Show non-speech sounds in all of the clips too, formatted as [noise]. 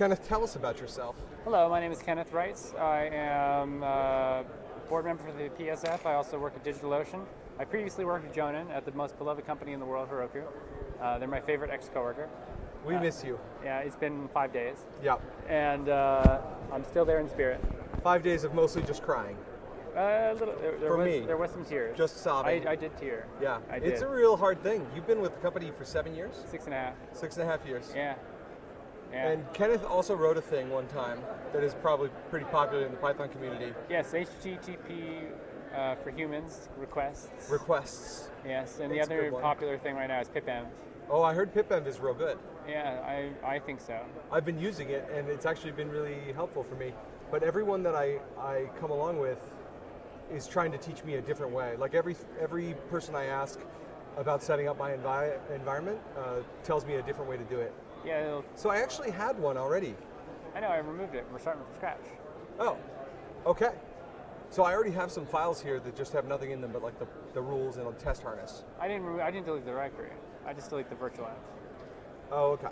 Kenneth, tell us about yourself. Hello, my name is Kenneth Reitz. I am a board member for the PSF. I also work at DigitalOcean. I previously worked at Jonan at the most beloved company in the world, Heroku. Uh, they're my favorite ex-coworker. We miss you. Yeah, it's been five days, Yeah. and uh, I'm still there in spirit. Five days of mostly just crying, Uh, a little, there, there For was, me, there was some tears. just sobbing. I, I did tear. yeah. I did. It's a real hard thing. You've been with the company for seven years? Six and a half. Six and a half years. Yeah. Yeah. And Kenneth also wrote a thing one time that is probably pretty popular in the Python community. yes, HTTP uh, for humans requests. Requests. yes, and the That's a other popular thing right now is pipenv. Oh, I heard pipenv is real good. Yeah, I, I think so. I've been using it and it's actually been really helpful for me. But everyone that I, I come along with is trying to teach me a different way. Like every every person I ask about setting up my envi- environment uh, tells me a different way to do it. Yeah, it'll- So I actually had one already. I know, I removed it. We're starting from scratch. Oh, okay. So I already have some files here that just have nothing in them but like the, the rules and a test harness. I didn't I didn't delete the directory. I just delete the virtualenv. Oh, okay.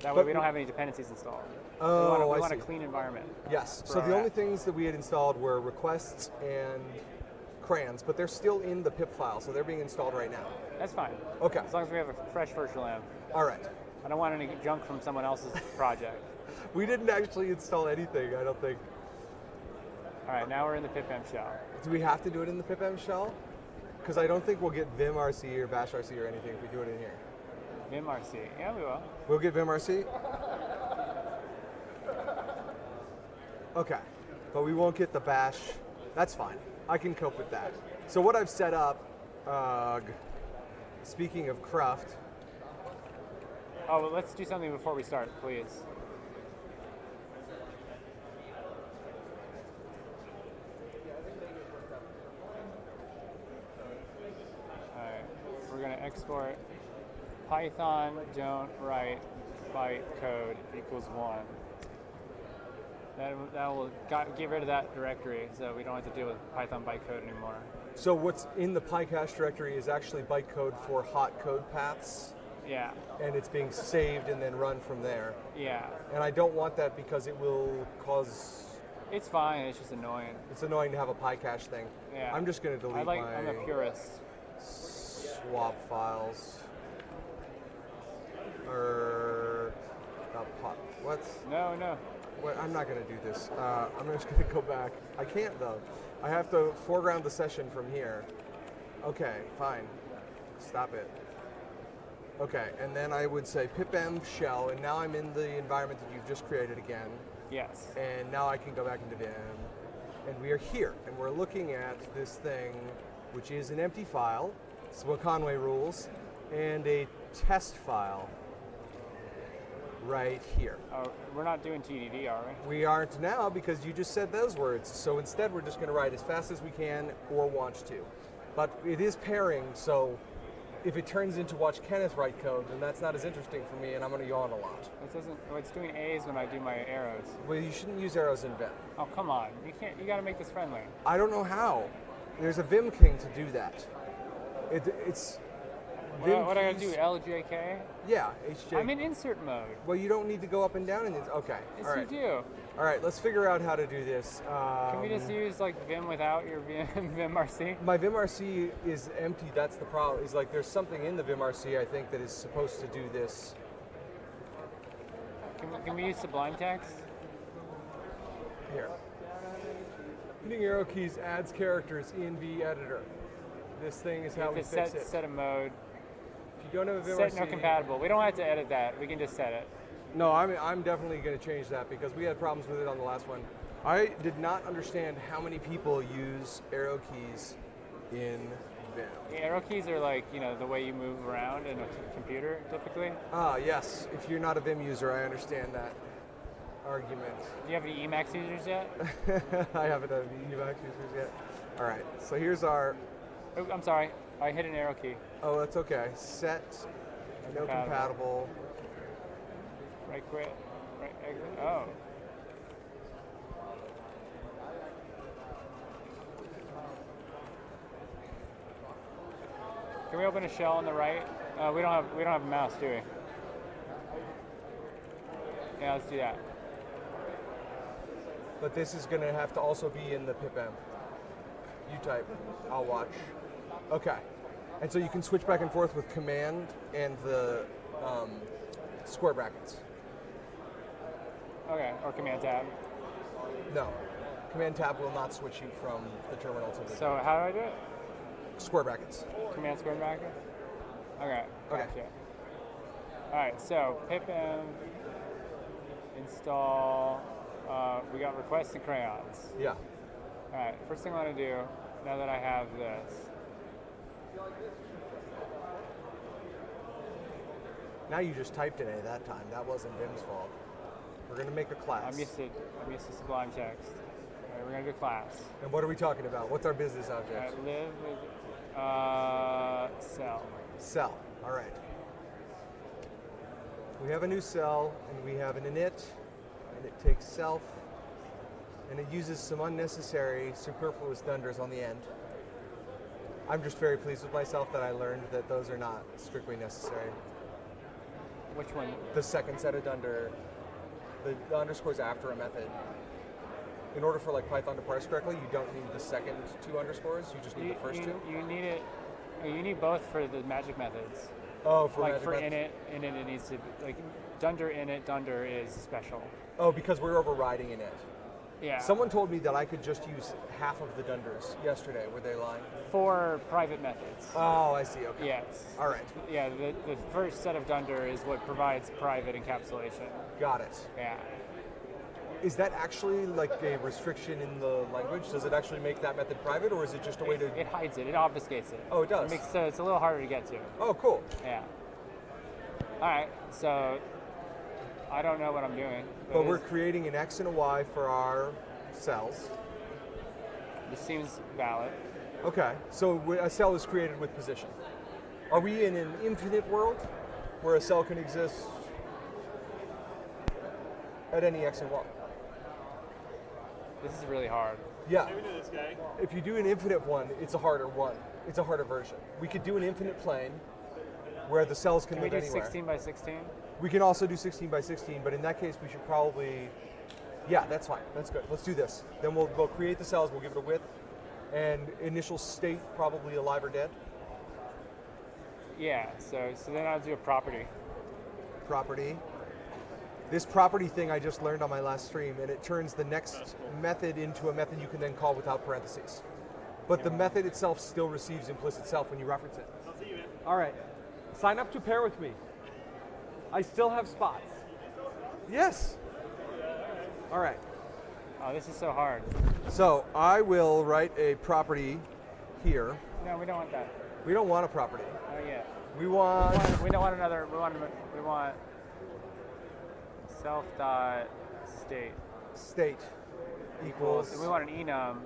That way But- we don't have any dependencies installed. Oh, we want, a, we I want a clean environment. Yes. So the only app. things that we had installed were requests and crayons, but they're still in the Pipfile, so they're being installed right now. That's fine. Okay. As long as we have a fresh virtualenv. All right. I don't want any junk from someone else's project. [laughs] We didn't actually install anything, I don't think. All right, now we're in the pipenv shell. Do we have to do it in the pipenv shell? Because I don't think we'll get vimrc or bashrc or anything if we do it in here. vimrc. Yeah, we will. We'll get vimrc? [laughs] Okay. But we won't get the bash. That's fine. I can cope with that. So what I've set up, uh, speaking of cruft, Oh, well, let's do something before we start, please. Alright, we're going to export Python don't write byte code equals 1. That, that will got, get rid of that directory so we don't have to deal with Python bytecode anymore. So what's in the PyCache directory is actually bytecode for hot code paths, Yeah, and it's being saved and then run from there. yeah. And I don't want that because it will cause. It's fine, it's just annoying. It's annoying to have a PyCache thing. Yeah. I'm just going to delete I like, my I'm a purist. swap files. Or not pot. What? No, no. What? I'm not going to do this. Uh, I'm just [laughs] going to go back. I can't though. I have to foreground the session from here. Okay, fine. Stop it. Okay, and then I would say pipenv shell, and now I'm in the environment that you've just created again, Yes. and now I can go back into Vim, and we are here, and we're looking at this thing, which is an empty file, some Conway rules, and a test file right here. Oh, we're not doing TDD, are we? We aren't now because you just said those words. So instead, we're just going to write as fast as we can or want to. But it is pairing, so if it turns into watch Kenneth write code, then that's not as interesting for me, and I'm going to yawn a lot. It doesn't. oh, It's doing A's when I do my arrows. Well, you shouldn't use arrows in Vim. Oh come on! You can't. You got to make this friendly. I don't know how. There's a Vim king to do that. It, it's Vim What, what I gotta do? LJK. Yeah, HJ. I'm in insert mode. well, you don't need to go up and down in this. Okay. Yes, all right. you do. All right. Let's figure out how to do this. Um, Can we just use like Vim without your Vim [laughs] VimRC? My vimrc is empty. That's the problem. Is like there's something in the vimrc I think that is supposed to do this. Can we, can we use Sublime Text? Here. Hitting arrow keys adds characters in Vi editor. This thing is how We we fix set it. set a mode. If you don't have a VimRC... Set no compatible. We don't have to edit that. We can just set it. No, I'm, I'm definitely going to change that because we had problems with it on the last one. I did not understand how many people use arrow keys in Vim. The arrow keys are like you know the way you move around in a computer typically. Ah, yes. If you're not a Vim user, I understand that argument. Do you have any Emacs users yet? [laughs] I haven't had any Emacs users yet. All right, so here's our. Oh, I'm sorry. I hit an arrow key. Oh, that's okay. Set no Compatible. compatible. Right quit. Right exit. Oh. Can we open a shell on the right? Uh, we don't have we don't have a mouse, do we? Yeah, let's do that. but this is going to have to also be in the pipenv. You type, I'll watch. Okay. And so you can switch back and forth with command and the um, square brackets. Okay, or command tab. No. Command tab will not switch you from the terminal to the So how do I do it? square brackets. Command square brackets. Okay, Okay. gotcha. Alright, so pipenv install uh, we got requests and crayons. Yeah. Alright, first thing I want to do, now that I have this, Now you just typed in it that time. That wasn't Vim's fault. We're going to make a class. I'm used to I'm used to Sublime text. Alright, we're gonna do class. and what are we talking about? What's our business object? Live with uh cell. Cell. All right. We have a new cell, and we have an init, and it takes self, and it uses some unnecessary superfluous dunders on the end. I'm just very pleased with myself that I learned that those are not strictly necessary. Which one? The second set of dunder, the, the underscores after a method. In order for like Python to parse correctly, you don't need the second two underscores. You just need You, the first you, two. you need it you need both for the magic methods. Oh, for like magic for method- init, init it needs to like dunder init dunder is special. Oh, because we're overriding init. Yeah. Someone told me that I could just use half of the dunders yesterday. Were they lying? for private methods. Oh, I see. Okay. yes. All right. Yeah, the, the first set of dunder is what provides private encapsulation. Got it. Yeah. Is that actually like a restriction in the language? Does it actually make that method private, or is it just a way to? It hides it. It obfuscates it. Oh, it does? makes so it's a little harder to get to. Oh, cool. Yeah. All right. So I don't know what I'm doing. But we're creating an X and a Y for our cells. this seems valid. Okay. So a cell is created with position. Are we in an infinite world where a cell can exist at any X and Y? This is really hard. Yeah. If you do an infinite one, it's a harder one. It's a harder version. We could do an infinite plane where the cells can, Can we do anywhere. 16 by 16? We can also do 16 by 16, but in that case, we should probably. Yeah, that's fine. That's good. Let's do this. Then we'll, we'll create the cells. We'll give it a width and initial state, probably alive or dead. Yeah. So so then I'll do a property. Property. This property thing I just learned on my last stream, and it turns the next method into a method you can then call without parentheses. But the method itself still receives implicit self when you reference it. I'll see you, man. All right. Sign up to pair with me. I still have spots. Yes. All right. Oh, this is so hard. So I will write a property here. No, we don't want that. We don't want a property. Not yet. We We, want want, we don't want another. We want. We want self dot state. state equals We want an enum.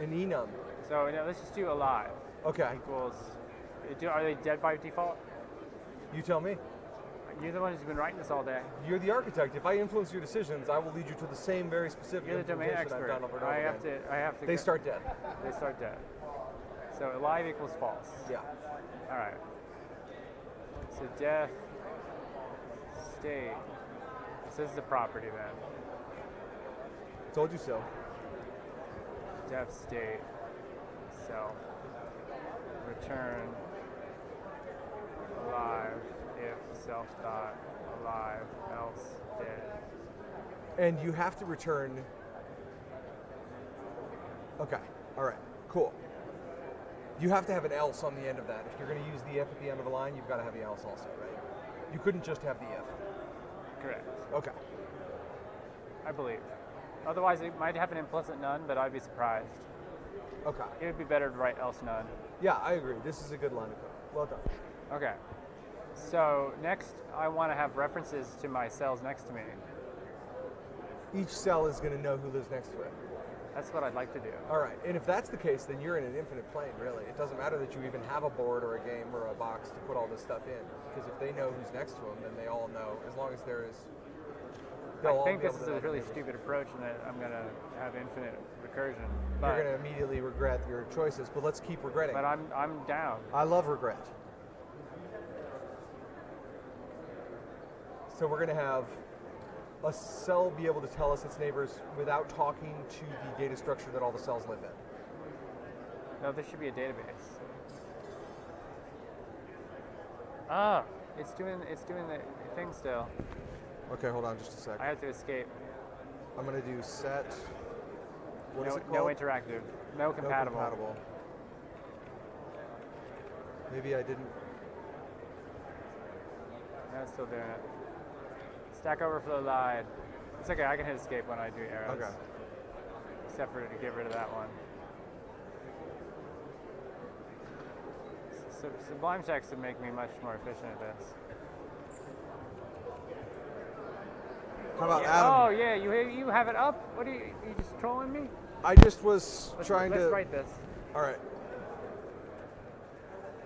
an enum. So you know, let's just do alive Okay, equals. Do, are they dead by default? you tell me. You're the one who's been writing this all day. You're the architect. If I influence your decisions, I will lead you to the same very specific You're the domain expert. I've done over and over I have again. to. I have to. They go- start dead. They start dead. So alive equals false. Yeah. All right. So death state. This is the property then. Told you so. def state self return alive if self dot alive else dead. And you have to return. Okay. All right. Cool. You have to have an else on the end of that. If you're going to use the if at the end of a line, you've got to have the else also, right? You couldn't just have the if. Correct. Okay. I believe. Otherwise, it might have an implicit none, but I'd be surprised. Okay. It would be better to write else none. Yeah, I agree. This is a good line of code. Well done. Okay. So next, I want to have references to my cells next to me. Each cell is going to know who lives next to it. That's what I'd like to do. All right, and if that's the case, then you're in an infinite plane, really. It doesn't matter that you even have a board or a game or a box to put all this stuff in, because if they know who's next to them, then they all know. As long as there is, they'll I think this is to a really stupid approach, and that I'm gonna have infinite recursion. But, You're going to immediately regret your choices, but let's keep regretting. but I'm I'm down. I love regret. So we're going to have a cell be able to tell us its neighbors without talking to the data structure that all the cells live in? No, there should be a database. Ah, it's doing it's doing the thing still. Okay, hold on just a sec. I have to escape. I'm gonna do set. What is no, no interactive. No compatible. No compatible. compatible. Maybe I didn't. No, it's still doing it. Stack Overflow lied. It's okay. I can hit escape when I do arrows. Okay. Except for to get rid of that one. So, Sublime Text would make me much more efficient at this. How about Yeah, Oh yeah, you you have it up. What are you? You just trolling me? I just was Let's, trying let's to. write this. All right.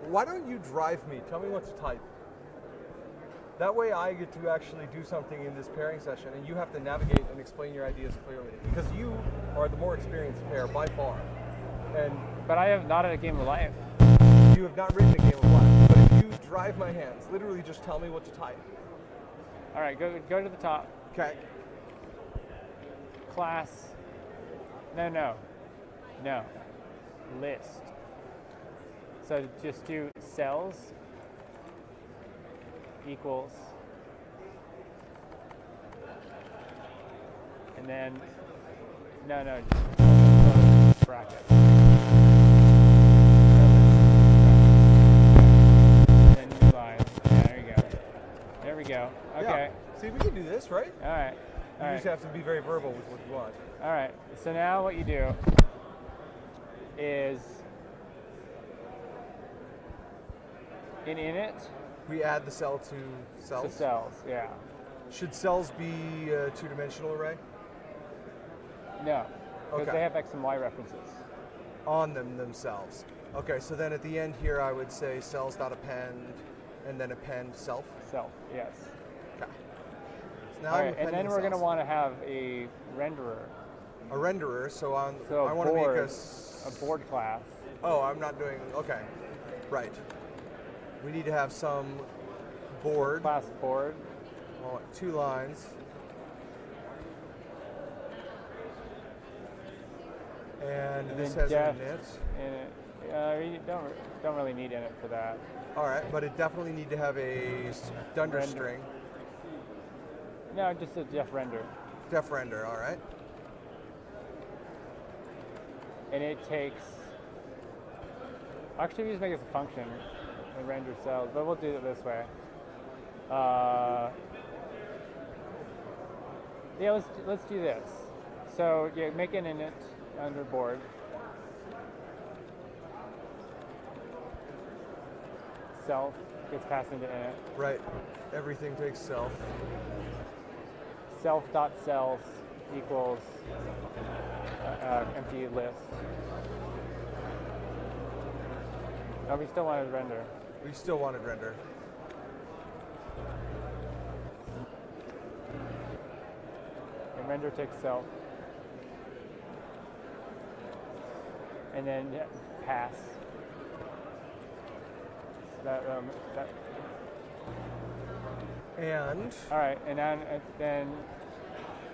Why don't you drive me? Tell me what to type. That way I get to actually do something in this pairing session and you have to navigate and explain your ideas clearly. Because you are the more experienced pair by far. And But I have not at a game of life. you have not written a game of life. But if you drive my hands, literally just tell me what to type. All right, go go to the top. Okay. Class. No, no, no. List. So just do cells equals, and then no, no. Bracket. And then new line. Yeah, there you go. There we go. Okay. Yeah. See, we can do this, right? All right. You All right. just have to be very verbal with what you want. All right. So now what you do is in init We add the cell to cells. to cells. Yeah. Should cells be a two-dimensional array? No. Because Okay. they have X and Y references. on them themselves. Okay, so then at the end here, I would say cells.append and then append self. Self. Yes. Okay. So now All I'm right. And then we're going to want to have a renderer. a renderer. So on, So I want to make a... a board class. Oh, I'm not doing. Okay, right. We need to have some board. Class board. Well, two lines. And, And this has an init. in it. Uh, you don't don't really need init for that. All right, but it definitely need to have a dunder Render. string. No, just a def render. Def render. All right. and it takes. Actually, we just make this a function and render cells, but we'll do it this way. Uh, yeah, let's let's do this. So yeah, make an init under board. Self gets passed into init. Right. Everything takes self. Self dot cells equals uh, uh, empty list. No, we still want to render. We still wanted render. And render takes cell. And then pass. That, um, that, And all right, and then, uh, then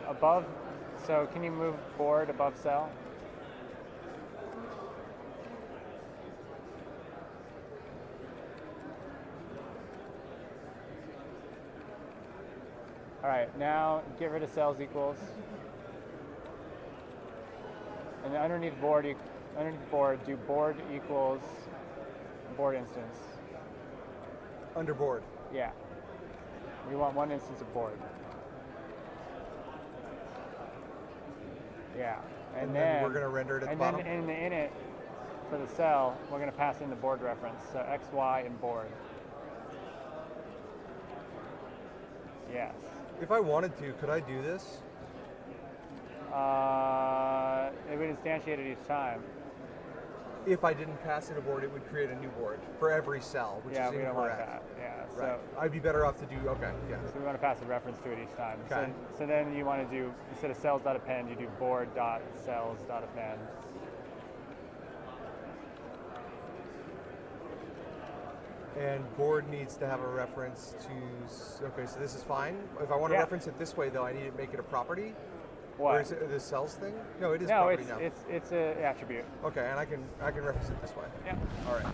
above, so can you move board above cell? All right, now get rid of cells equals. And then underneath board, underneath board, do board equals board instance. under board. Yeah. We want one instance of board. Yeah. And, And then, then we're gonna render it at the bottom. and then in the init for the cell, we're going to pass in the board reference. So X, Y, and board. Yes. If I wanted to, could I do this? Uh, it would instantiate it each time. If I didn't pass it a board, it would create a new board for every cell, which yeah, is we don't incorrect. want that. Yeah. So, I'd be better off to do. Okay. Yeah. so we want to pass a reference to it each time. Okay. So, so then you want to do instead of cells dot append, you do board.cells.append. And board needs to have a reference to. Okay, so this is fine. If I want to Yeah. reference it this way, though, I need to make it a property. What? Or is it the cells thing? No, it is no, property it's now. it's it's a attribute. okay, and I can I can reference it this way. Yeah. All right,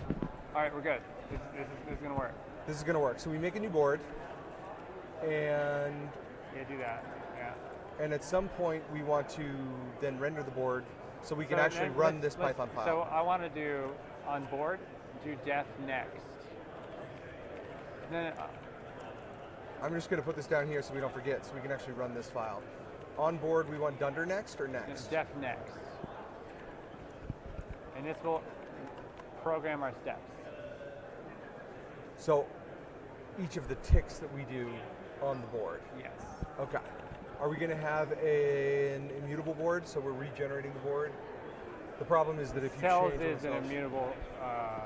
All right, we're good. This, this, is, this is gonna work. this is gonna work. So we make a new board, and Yeah, do that. Yeah. and at some point we want to then render the board so we can So actually run this Python file. So I want to do on board, do def next. Then uh, I'm just gonna put this down here so we don't forget, so we can actually run this file. On board, we want dunder next or next? def next. And this will program our steps. So each of the ticks that we do on the board. Yes. Okay. Are we going to have an immutable board so we're regenerating the board? The problem is that if you Cells change is an immutable, uh,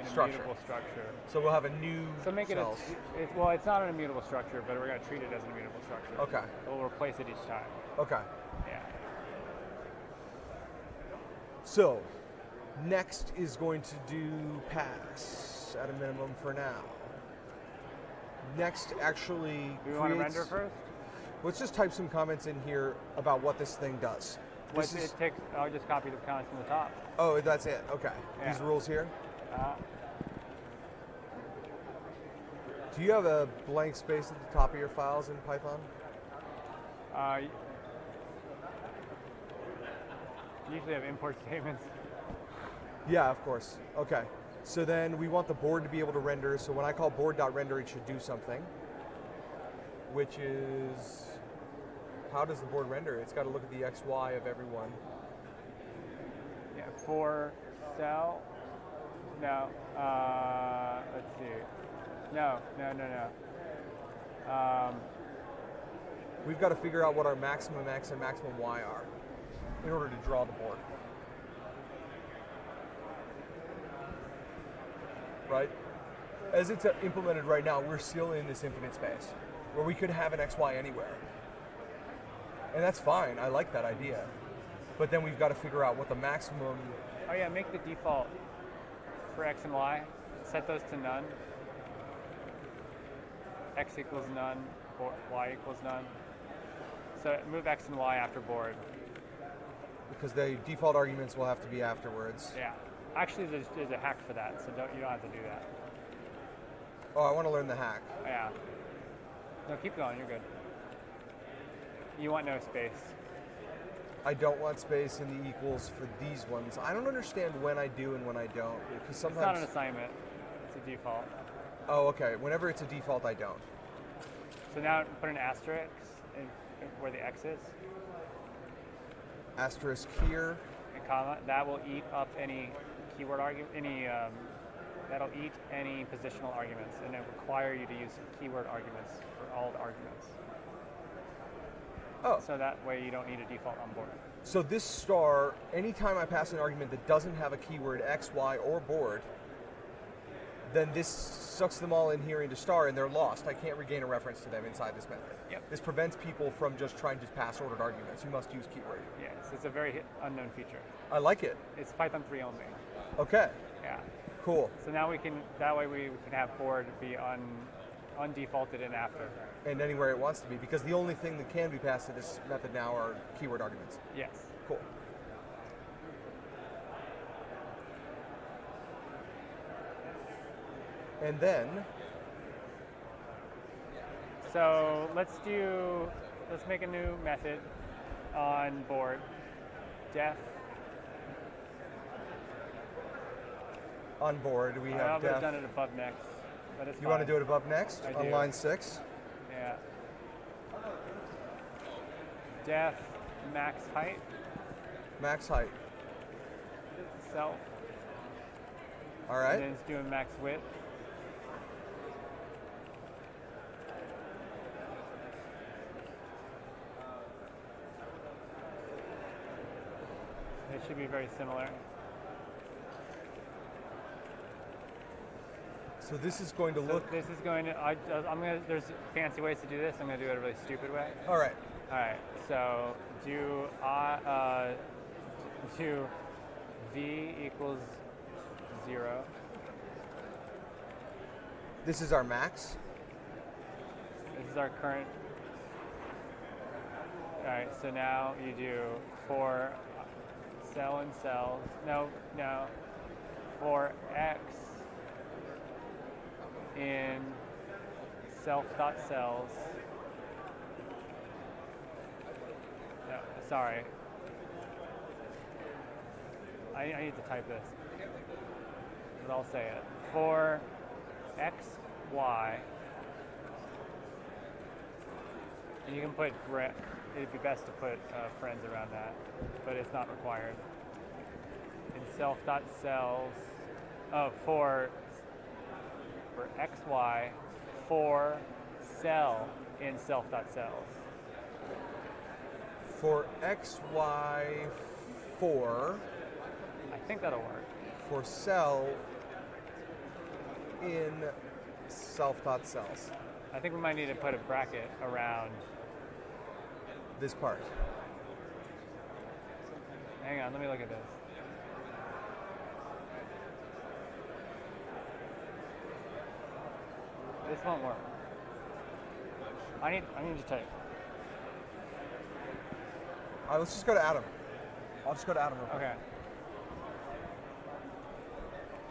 an Structure. immutable structure. so we'll have a new So make it a, cells. it, well, it's not an immutable structure, but we're going to treat it as an immutable structure. Okay. We'll replace it each time. Okay. Yeah. So next is going to do pass at a minimum for now. Next actually Do we want to creates- render first? Let's just type some comments in here about what this thing does. What This is, it takes, I'll just copy the comments from the top. oh, that's it. Okay. These Yeah. rules here. Do you have a blank space at the top of your files in Python? uh, usually have import [laughs] statements. Yeah, of course. Okay. So then we want the board to be able to render. So when I call board.render, it should do something, which is how does the board render? It's got to look at the XY of everyone. Yeah, for cell. No. Uh, let's see. No, no, no, no. Um, We've got to figure out what our maximum X and maximum Y are in order to draw the board. Right? As it's uh, implemented right now, we're still in this infinite space where we could have an XY anywhere. And that's fine. I like that idea. But then we've got to figure out what the maximum. oh yeah, make the default for x and y. Set those to none. X equals none, or y equals none. So move x and y after board. Because the default arguments will have to be afterwards. Yeah. Actually, there's, there's a hack for that, so don't you don't have to do that. Oh, I want to learn the hack. Yeah. No, keep going. You're good. You want no space. I don't want space in the equals for these ones. I don't understand when I do and when I don't. Because sometimes It's not an assignment. It's a default. oh, okay. Whenever it's a default, I don't. So now put an asterisk in, where the x is, Asterisk here. and comma. That will eat up any keyword argument, any. Um, that'll eat any positional arguments, and it require you to use keyword arguments for all the arguments. Oh, So that way you don't need a default on board. so this star, anytime I pass an argument that doesn't have a keyword X, Y, or board, then this sucks them all in here into star and they're lost. I can't regain a reference to them inside this method. Yep. This prevents people from just trying to pass ordered arguments. You must use keyword. Yes, it's a very unknown feature. I like it. It's Python 3 only. Okay, Yeah. cool. So now we can, that way we can have board be un, undefaulted in after. And anywhere it wants to be, because the only thing that can be passed to this method now are keyword arguments. Yes. Cool. And then, So let's do, let's make a new method on board. Def. on board, we have def. done it above next, but it's You want to do it above next I on do. line six? Yeah. Def max height Max height. self, All and then it's doing max width. They should be very similar. So this is going to So look. this is going to. I, I'm gonna. There's fancy ways to do this. I'm gonna do it a really stupid way. All right. All right. So do I uh, do v equals zero, This is our max. This is our current. All right, so now you do for cell and cells. No, no. For x in self dot cells. No, sorry. I, I need to type this. But I'll say it. For x, y, and you can put, it'd be best to put uh, friends around that, but it's not required. In self dot cells, oh, for, for xy, for cell in self.cells. For xy for. I think that'll work. for cell in self dot cells. I think we might need to put a bracket around. This part. Hang on, let me look at this. This won't work. I need I need to type. All right, let's just go to Atom. I'll just go to Atom real quick. Okay.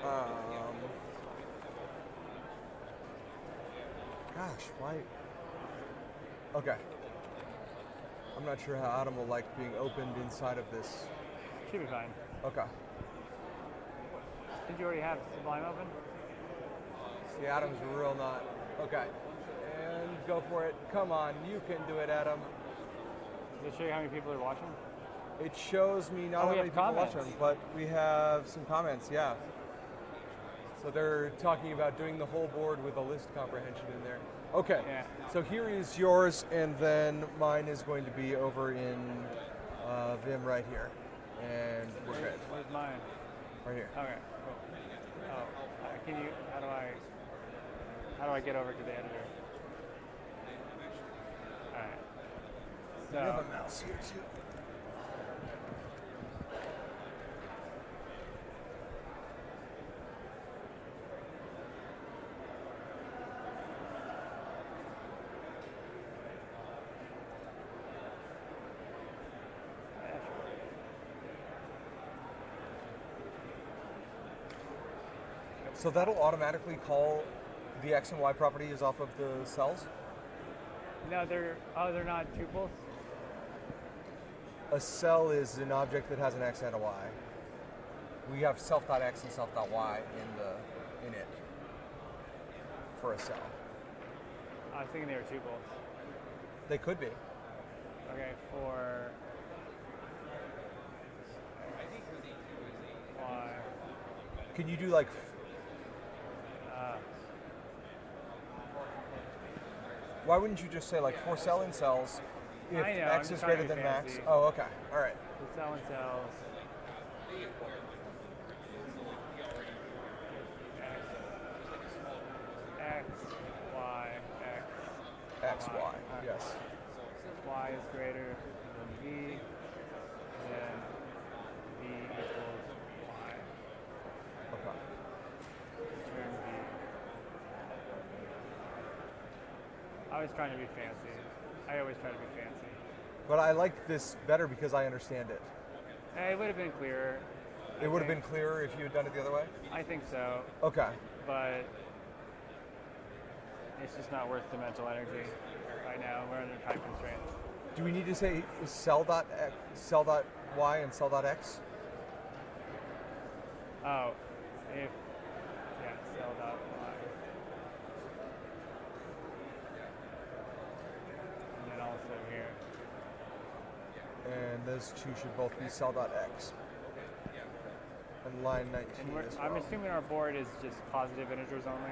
Um, gosh, why? Okay. I'm not sure how Atom will like being opened inside of this. Should be fine. Okay. Did you already have Sublime open? See, Atom's real not. Okay. And go for it. Come on, you can do it, Adam. Does it show you how many people are watching? It shows me not Oh, how many people watch comments. them, but we have some comments, yeah. So they're talking about doing the whole board with a list comprehension in there. Okay. Yeah. So here is yours, and then mine is going to be over in uh, Vim right here. And we're good. Where's mine? Right here. Okay, cool. Oh, uh, can you? How do I? How do I get over to the editor? All right. We have a mouse here too. So that'll automatically call the X and Y property is off of the cells? no, they're oh, they're not tuples. A cell is an object that has an X and a Y. We have self.x and self.y in the init for a cell. I was thinking they were tuples. They could be. Okay, for I think. Y. Can you do like Uh, why wouldn't you just say like for cell in cells if know, I'm x is greater than max? Oh, okay. All right. the cell and cells. X, Y, X. X, Y. Y. Yes. Y is greater than V, then V equals Y. Okay. Return V. I was trying to be fancy. I always try to be fancy. But I like this better because I understand it. Eh, It would have been clearer. I It would have been clearer if you had done it the other way. I think so, Okay. but it's just not worth the mental energy right now. We're under time constraints. Do we need to say cell dot x, cell dot y and cell dot x? Oh, if yeah, cell dot y. And then also here. And those two should both be cell dot x. And line 19 And we're, I'm assuming our board is just positive integers only.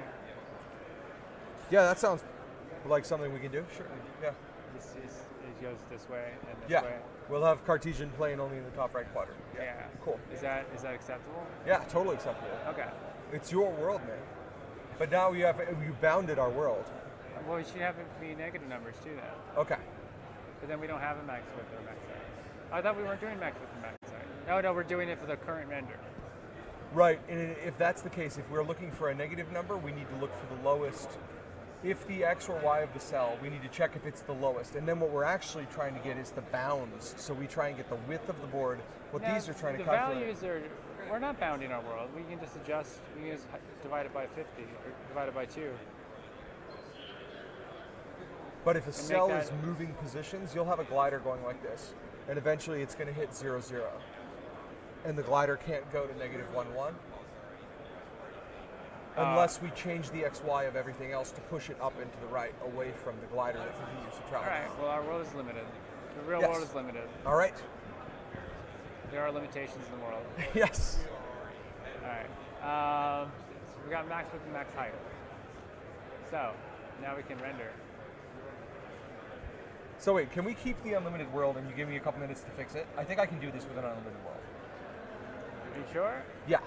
Yeah, that sounds like something we can do. Sure. Yeah. This is, it goes this way and this Yeah. way. We'll have Cartesian plane only in the top right quadrant. Yeah. Cool. Is that is that acceptable? Yeah, totally acceptable. Okay. It's your world, man. But now you have you bounded our world. Well, we should have it be negative numbers too then. Okay. But then we don't have a max width or max height. I thought we weren't doing max with the max. No, no, we're doing it for the current render. Right, and if that's the case, if we're looking for a negative number, we need to look for the lowest. If the x or y of the cell, we need to check if it's the lowest. And then what we're actually trying to get is the bounds. So we try and get the width of the board. What Now, these are trying to the values are. We're not bounding our world. We can just adjust. We can just divide it by 50 or divide it by two. But if a cell is moving positions, you'll have a glider going like this. And eventually it's going to hit zero, zero. And the glider can't go to negative 1, 1. Uh, Unless we change the xy of everything else to push it up and to the right, away from the glider that continues to All travel. right. Well, our world is limited. The real Yes. world is limited. All right. There are limitations in the world. [laughs] yes. All right. Um, we got max width and max height. So now we can render. So wait, can we keep the unlimited world and you give me a couple minutes to fix it? I think I can do this with an unlimited world. Are you sure? Yeah.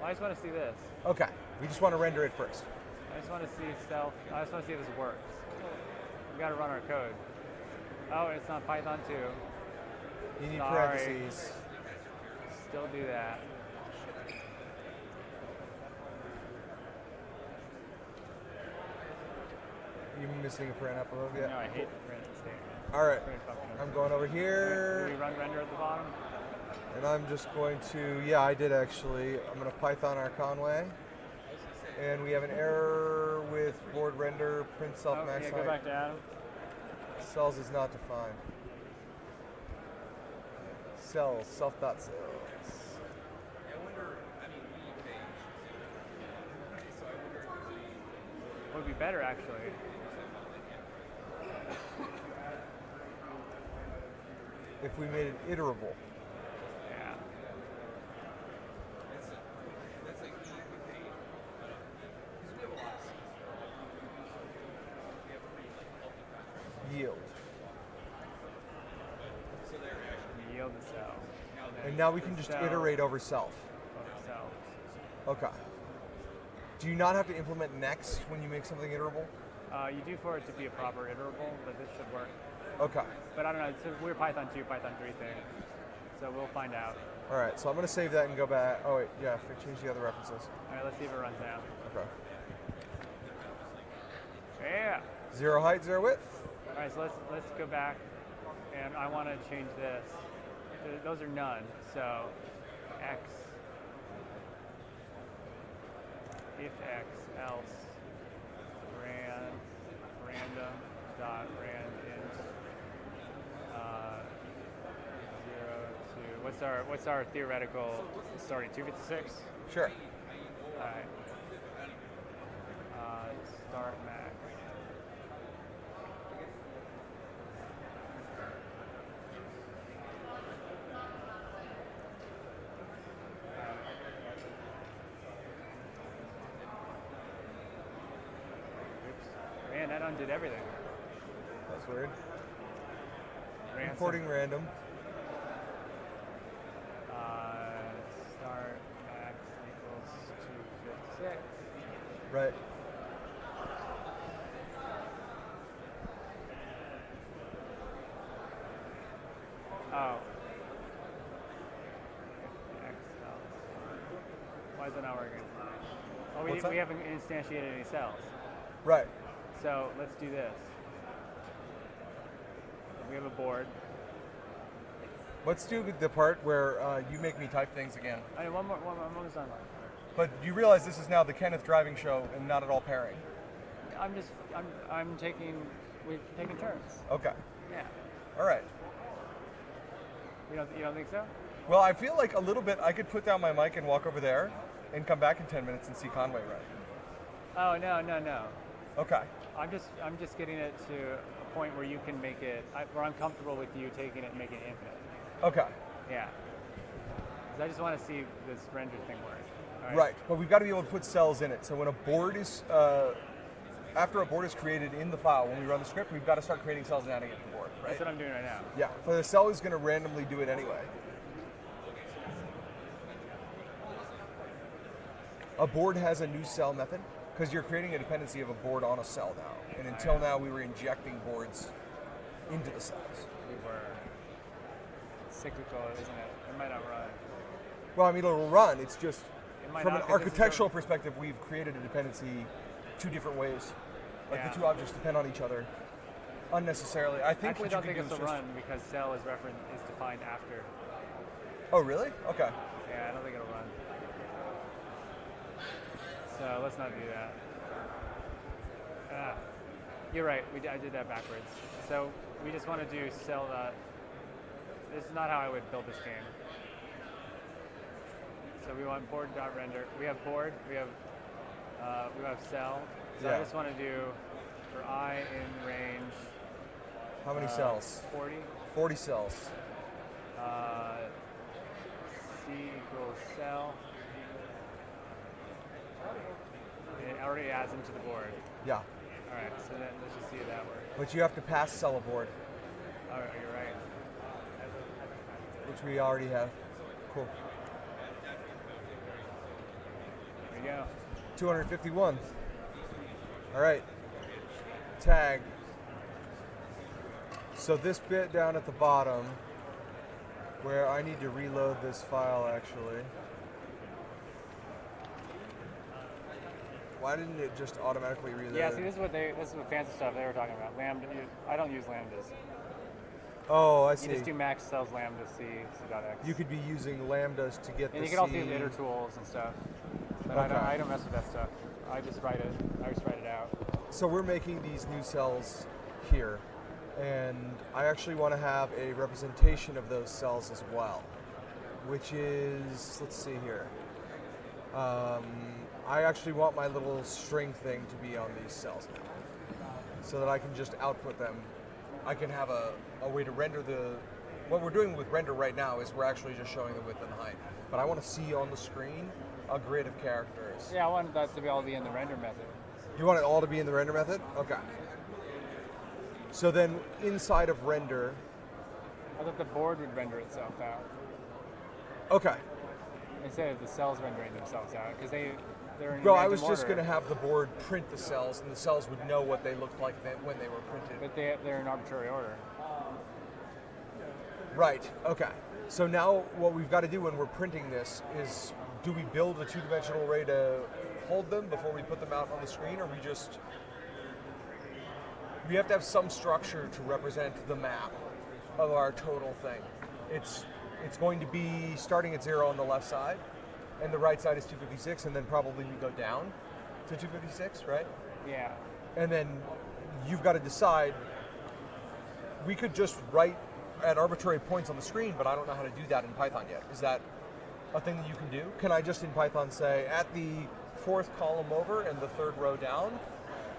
Well, I just want to see this. Okay. We just want to render it first. I just want to see self. I just want to see if this works. We got to run our code. Oh, it's on Python 2. You need Sorry. parentheses. Still do that. You missing a parent up above yet? No, I hate the print statement. All right. I'm going over Do we here, run render at the bottom? and I'm just going to. Yeah, I did actually. I'm going to Python our Conway, and we have an error with board render print self Oh, max yeah, go back to Atom. Cells is not defined. Cells self dot cells. Would be better actually. If we made it iterable. Yeah. Yield. Yield the cell. And now we can just Cell iterate over self. over. Okay. Do you not have to implement next when you make something iterable? Uh, you do for it to be a proper iterable, but this should work. Okay. But I don't know. It's a weird Python 2, Python 3 thing. So we'll find out. All right. So I'm going to save that and go back. Oh wait, yeah. Change the other references. All right, let's see if it runs now. Okay. Yeah. Zero height, zero width. All right, so let's let's go back, and I want to change this. Those are none. So x if x else ran random dot rand int uh, zero to what's our what's our theoretical starting 256? Sure. All right. Uh, start max. Man, that undid everything. That's weird. Ransom. Importing random. Uh, start max equals 256. Right. Oh. Why is it not working? Oh, we, we haven't instantiated any cells. Right. So let's do this. We have a board. Let's do the part where uh, you make me type things again. I mean, one more, one more, I'm almost done. But you realize this is now the Kenneth driving show and not at all pairing. I'm just, I'm, I'm taking, we're taking turns. Okay. Yeah. All right. You don't, you don't think so? Well, I feel like a little bit. I could put down my mic and walk over there, and come back in ten minutes and see Conway run. Oh no, no, no. Okay. I'm just, I'm just getting it to a point where you can make it, I, where I'm comfortable with you taking it and making it infinite. Okay. Yeah. 'Cause I just want to see this render thing work. All Right. But we've got to be able to put cells in it. So when a board is, uh, after a board is created in the file, when we run the script, we've got to start creating cells and adding it to the board. Right. That's what I'm doing right now. Yeah. But the cell is going to randomly do it anyway. A board has a new cell method because you're creating a dependency of a board on a cell now. And until now, we were injecting boards into the cells. We were cyclical, isn't it? It might not run. Well, I mean, it'll run. It's just from an 'cause this is a- architectural perspective, we've created a dependency two different ways. Like Yeah. the two objects depend on each other unnecessarily. I think Actually, what don't you think could do a is run because cell is reference is defined after. Oh, really? Okay. Yeah, I don't think it'll run. So let's not do that. Ah, you're right. We, d- I did that backwards. So we just want to do cell dot. This is not how I would build this game. So we want board dot render. We have board. We have uh, we have cell. So I just want to do for i in range. How many uh, cells? 40. 40 cells. Uh, C equals cell. It already adds them to the board. Yeah. All right, so then let's just see if that works. But you have to pass cell a board. All right, you're right. which we already have. Cool. There you go. 251. All right. Tag. So this bit down at the bottom, where I need to reload this file actually. Why didn't it just automatically reload? Yeah, see, this is what they, this is what fancy stuff they were talking about. Lambda. You, I don't use lambdas. oh, I see. You just do max cells lambda c c dot x. You could be using lambdas to get and the you can also use itertools and stuff. But I, don't, I don't mess with that stuff. I just write it. I just write it out. So we're making these new cells here, and I actually want to have a representation of those cells as well, which is let's see here. Um, I actually want my little string thing to be on these cells now, so that I can just output them. I can have a, a way to render the. What we're doing with render right now is we're actually just showing the width and height, but I want to see on the screen a grid of characters. Yeah, I wanted that to be all be in the render method. You want it all to be in the render method? Okay. So then inside of render, I thought the board would render itself out okay. instead of the cells rendering themselves out because they they're in Bro, I was just going to have the board print the cells, and the cells would know what they looked like when they were printed. But they, they're in arbitrary order. Right, okay. So now what we've got to do when we're printing this is do we build a two dimensional array to hold them before we put them out on the screen, or we just. We have to have some structure to represent the map of our total thing. It's it's going to be starting at zero on the left side, and the right side is 256, and then probably we go down to 256, right? Yeah. and then you've got to decide. We could just write at arbitrary points on the screen, but I don't know how to do that in Python yet. Is that a thing that you can do? Can I just in Python say at the fourth column over and the third row down,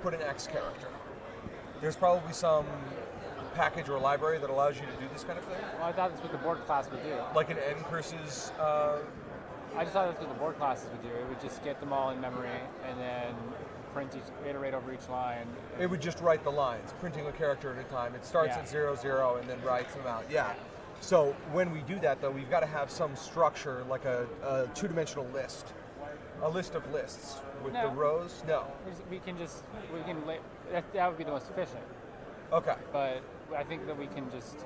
put an X character? There's probably some package or library that allows you to do this kind of thing, Well, I thought that's what the board class would do. like an ncurses. Uh, I just thought that's what the board classes would do. It would just get them all in memory and then print each, iterate over each line. it would just write the lines, printing a character at a time. It starts Yeah. at zero zero and then writes them out. Yeah. So when we do that, though, we've got to have some structure, like a, a two-dimensional list, a list of lists with No. the rows. No. We can just we can that, that would be the most efficient. Okay. But I think that we can just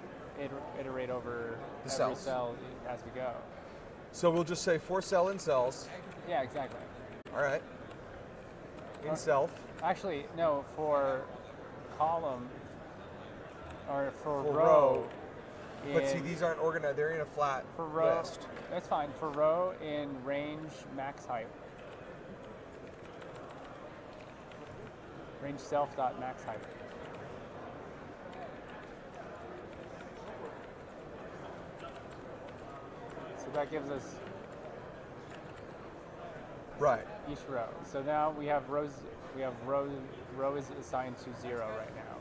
iterate over The cells. cell as we go. So we'll just say for cell in cells. Yeah, exactly. All right. In uh, self. Actually, no, for column or for, For row. row. But see, these aren't organized. They're in a flat for row. list. That's fine. For row in range max height. Range self dot max height. So that gives us Right. each row. So now we have rows. We have row. Row is assigned to zero right now.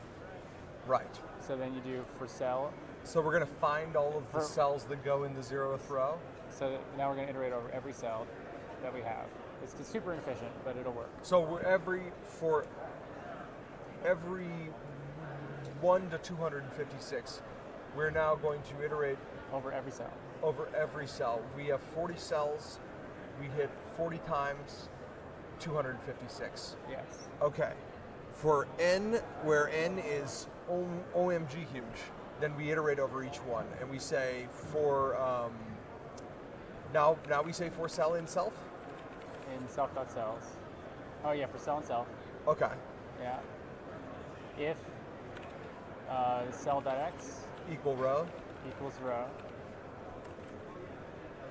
Right. So then you do for cell. So we're going to find all of the cells that go in the zeroth row. So now we're going to iterate over every cell that we have. It's super inefficient, but it'll work. So we're every for every one to 256, we're now going to iterate Over every cell. over every cell. We have 40 cells. We hit 40 times 256. Yes. Okay. For n, where n is OMG huge, then we iterate over each one, and we say for um, now. Now we say for cell in self. in self.cells. Oh yeah, for cell and self. Okay. Yeah. If uh, cell.x Equal row. equals row,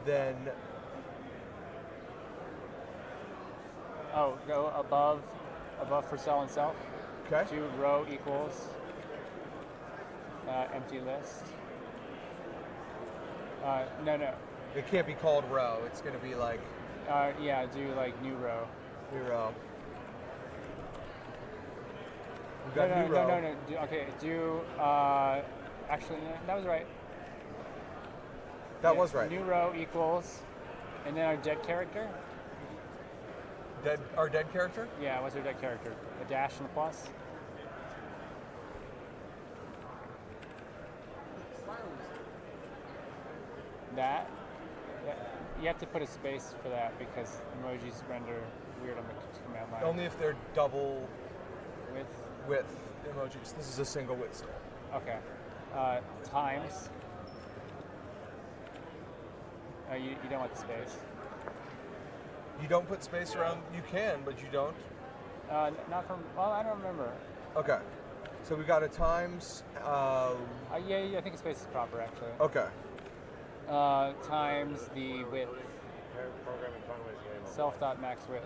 Then oh, go above, above for cell and self. okay. To row equals uh, empty list. Uh, no, no. It can't be called row. It's going to be like Uh, yeah, do like new row. new row. We've No, got no, new no, row. no, no. Do, okay, do. Uh, actually, no, that was right. That Yeah, was right. New row equals, and then our dead character. Dead, our dead character. Yeah, what's our dead character? A dash and a plus. That. Yeah, you have to put a space for that because emojis render weird on the command line. Only if they're double with. width emojis. This is a single width still. Okay. Uh, times. Uh, you, you don't want the space. You don't put space around. You can, but you don't. Uh, not from. Well, I don't remember. Okay. So we got a times. Uh, Uh, yeah, yeah, I think a space is proper actually. okay. Uh, times the width. Self dot max width.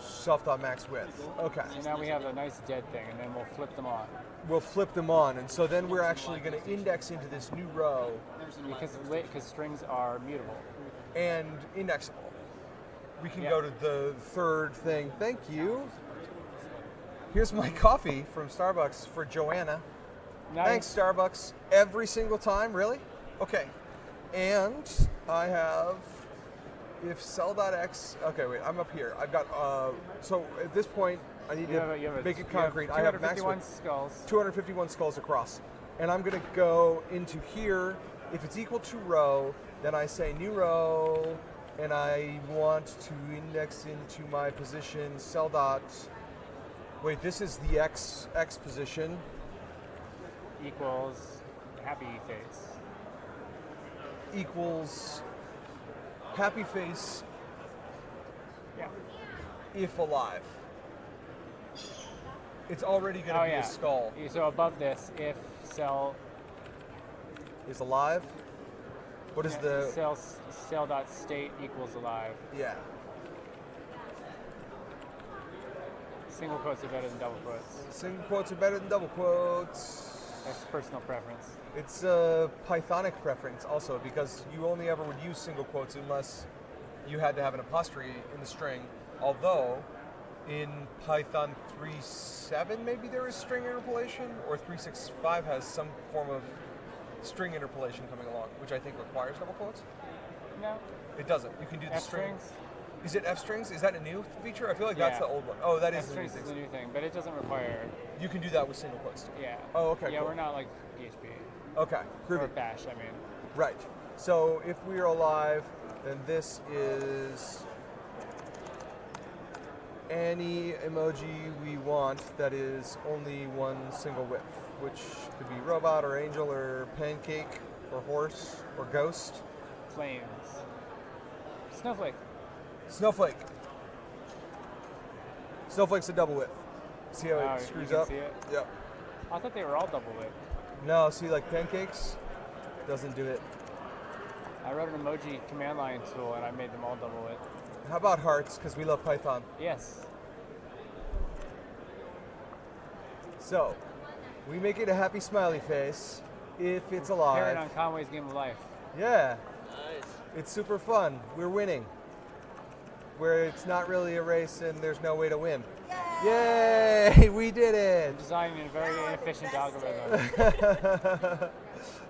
Self dot max width. Okay. So now we have a nice dead thing, and then we'll flip them on We'll flip them on, and so then we're actually going to index into this new row because because strings are mutable. and indexable. We can Yeah. go to the third thing. Thank you. Here's my [laughs] coffee from Starbucks for Joanna. Now Thanks, Starbucks. Every single time, really? Okay. And I have if cell.x. Okay, wait. I'm up here. I've got. Uh, so at this point, I need You to have a, have a, make it you have concrete. I have max 251 skulls. 251 skulls across. And I'm going to go into here. If it's equal to row, then I say new row, and I want to index into my position cell dot. Wait, this is the x x position. equals happy face. Equals happy face Yeah. if alive. It's already going to Oh be yeah. a skull. So above this, if cell Is alive. What is yeah, the cell cell dot state equals alive. yeah? Single quotes are better than double quotes. Single quotes are better than double quotes. That's personal preference. It's a Pythonic preference also because you only ever would use single quotes unless you had to have an apostrophe in the string. Although in Python 3.7 maybe there is string interpolation, or 3.6.5 has some form of string interpolation coming along, which I think requires double quotes. No. It doesn't. You can do the F string. strings. Is it F strings? Is that a new feature? I feel like that's the old one. Oh, that F is the new strings is thing. the new thing, but it doesn't require. You can do that with single quotes. too. Yeah. Oh, okay, Yeah, cool. we're not like PHP Okay, or groovy. Bash. I mean, Right. So if we are alive, then this is any emoji we want that is only one single width, which could be robot or angel or pancake or horse or ghost. planes. Snowflake. Snowflake. Snowflake's a double width. See how Oh, it you screws up? see it? Yep. I thought they were all double width. No, see like pancakes doesn't do it. I wrote an emoji command line tool and I made them all double it. How about hearts? Because we love Python. Yes. So, we make it a happy smiley face if it's Parrot alive. on Conway's Game of Life. Yeah. Nice. It's super fun. We're winning. Where it's not really a race and there's no way to win. Yay! We did it! Designing a very inefficient algorithm.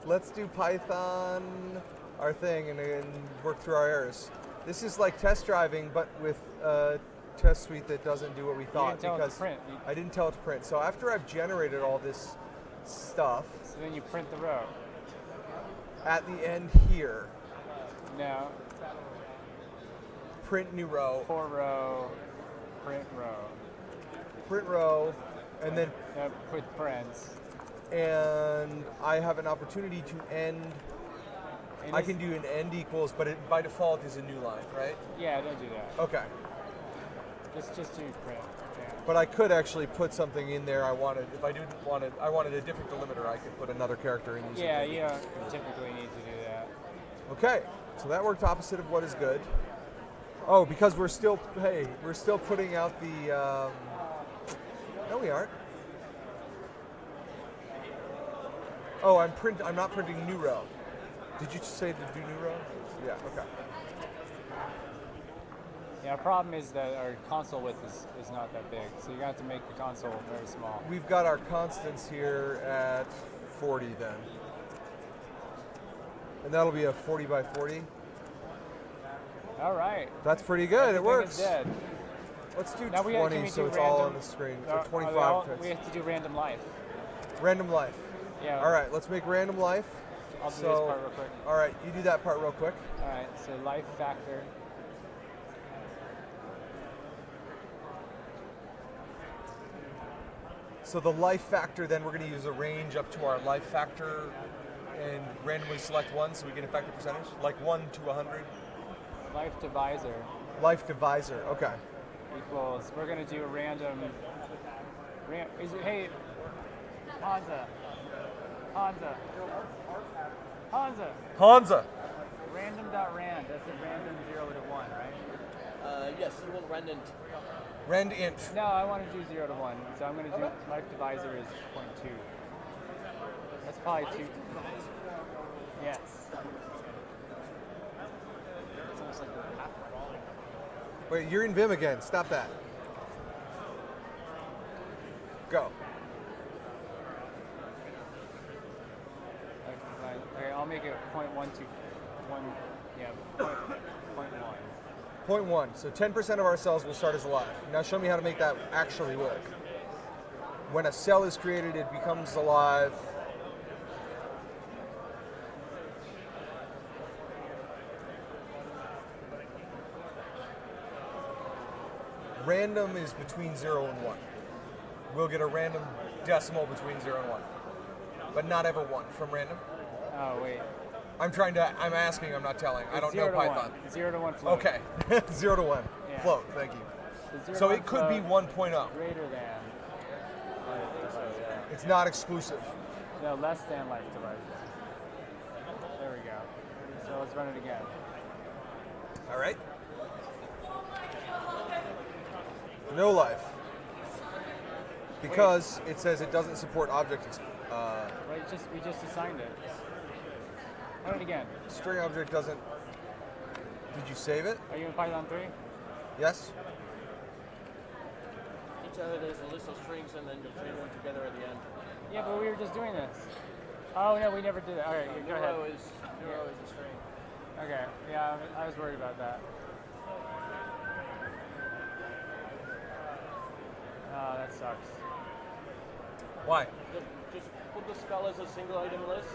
Let's do Python, our thing, and, and work through our errors. This is like test driving, but with a test suite that doesn't do what we thought didn't tell it to because print. I didn't tell it to print. So after I've generated all this stuff So then you print the row. at the end here, No. print new row, For row, print row. Print row, and then Uh, put parens. and I have an opportunity to end. It I can do an end equals, but it by default is a new line, right? Yeah, don't do that. Okay. Just just do print. Yeah. But I could actually put something in there. I wanted, if I didn't want it, I wanted a different delimiter. I could put another character in. Yeah, you typically need to do that. Okay, so that worked opposite of what is good. Oh, because we're still hey, we're still putting out the. Um, no, we aren't. Oh, I'm print. I'm not printing new row. Did you just say to do new row? Yeah. Okay. Yeah, problem is that our console width is, is not that big, so you're gonna have to make the console very small. We've got our constants here at 40 then, and that'll be a 40 by 40. All right. That's pretty good. It Everything works. Let's do Now 20 can we so do it's all on the screen. Uh, so are they 25 all- we have to do random life. Random life. Yeah. All right, let's make random life. I'll do this part real quick. All right, you do that part real quick. All right. So life factor. So the life factor, then we're going to use a range up to our life factor and randomly select one so we get effective percentage, like 1 to 100. Life divisor Life divisor, okay. Equals. We're gonna do a random. Ran, is it? Hey, Hansa. Hansa. Hansa. Hansa. Random dot rand. That's a random zero to one, right? Uh, yes, you want random. Rand int. No, I want to do zero to one. So I'm going to do life divisor is 0.2. That's probably two. Yes. It's almost like we're half Wait, you're in Vim again. Stop that. Go. Okay, I'll make it 0.1 one. Yeah, point, point one. Point one. So 10% of our cells will start as alive. Now show me how to make that actually work. When a cell is created, it becomes alive. Random is between zero and one. We'll get a random decimal between zero and one, but not ever one from random. Oh wait. I'm trying to. I'm asking. I'm not telling. I don't know Python. One. Zero to one float. Okay, [laughs] zero to one. Yeah. Float. Thank you. So it could be float 1.0. Greater than. Divisor. It's not exclusive. No, less than life divisor. There we go. So let's run it again. All right. No life. Because it says it doesn't support object ex- uh, Wait, just we just assigned it. Run it again. string object doesn't. Did you save it? Are you in Python 3? Yes. Each of it is a list of strings, and then you chain them together at the end. Yeah, but we were just doing this. Oh no, we never did that. All right, go ahead. Neuro is neuro is a string. Okay, yeah, I I was worried about that. Oh, that sucks. Why? Just, just put the spell as a single item list.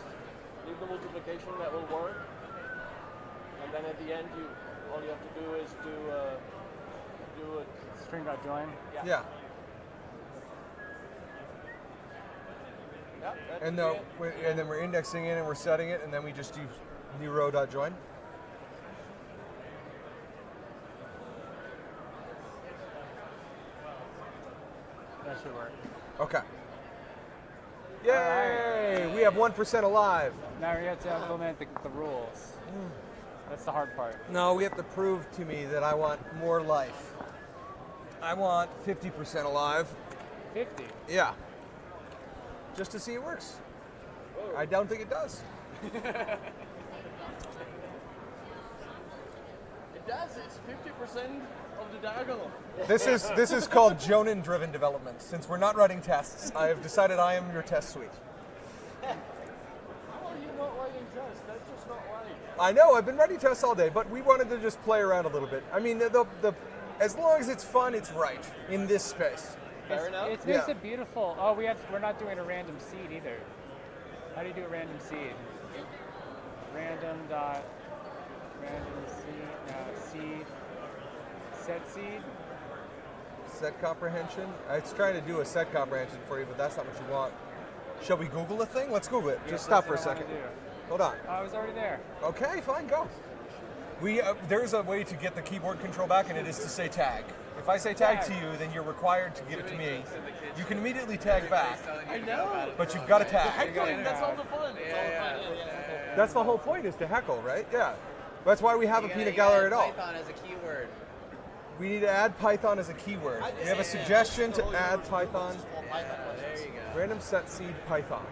Leave the multiplication. That will work. And then at the end, you all you have to do is do uh, a, do it. String.join. Yeah. Yeah. Yeah. that And should no, be it. we- and then we're indexing it and we're setting it, and then we just do new row That should work. Okay. Yay! We have one percent alive. Now we have to implement the, the rules. That's the hard part. No, we have to prove to me that I want more life. I want 50% alive. 50. Yeah. Just to see it works. I don't think it does. [laughs] It does. It's fifty percent of the diagonal. This is this is called Jonan driven development. Since we're not writing tests, I have decided I am your test suite. How are you not writing tests? That's just not right. I know I've been writing tests all day, but we wanted to just play around a little bit. I mean, the the, the as long as it's fun, it's right in this space. Fair It's- enough. It makes Yeah. it beautiful. Oh, we have. We're not doing a random seed either. How do you do a random seed? Random dot random seed uh, seed set seed. Set comprehension. It's trying to do a set comprehension for you, but that's not what you want. Shall we Google a thing? Let's Google it. Yes, Just stop for a what I wanna second. Hold on. I was already there. Okay, fine, go. We uh, there's a way to get the keyboard control back, and it is to say tag. If I say tag to you, then you're required to give it to me. You can immediately tag back, I know. but you've got to tag. Heckling, that's all the fun. It's all the fun. Yeah, yeah. That's the whole point is to heckle, right? Yeah. That's why we have a peanut gallery at all. Python as a keyword. We need to add Python as a keyword. We have a suggestion to add Python. There you go. Random set seed Python.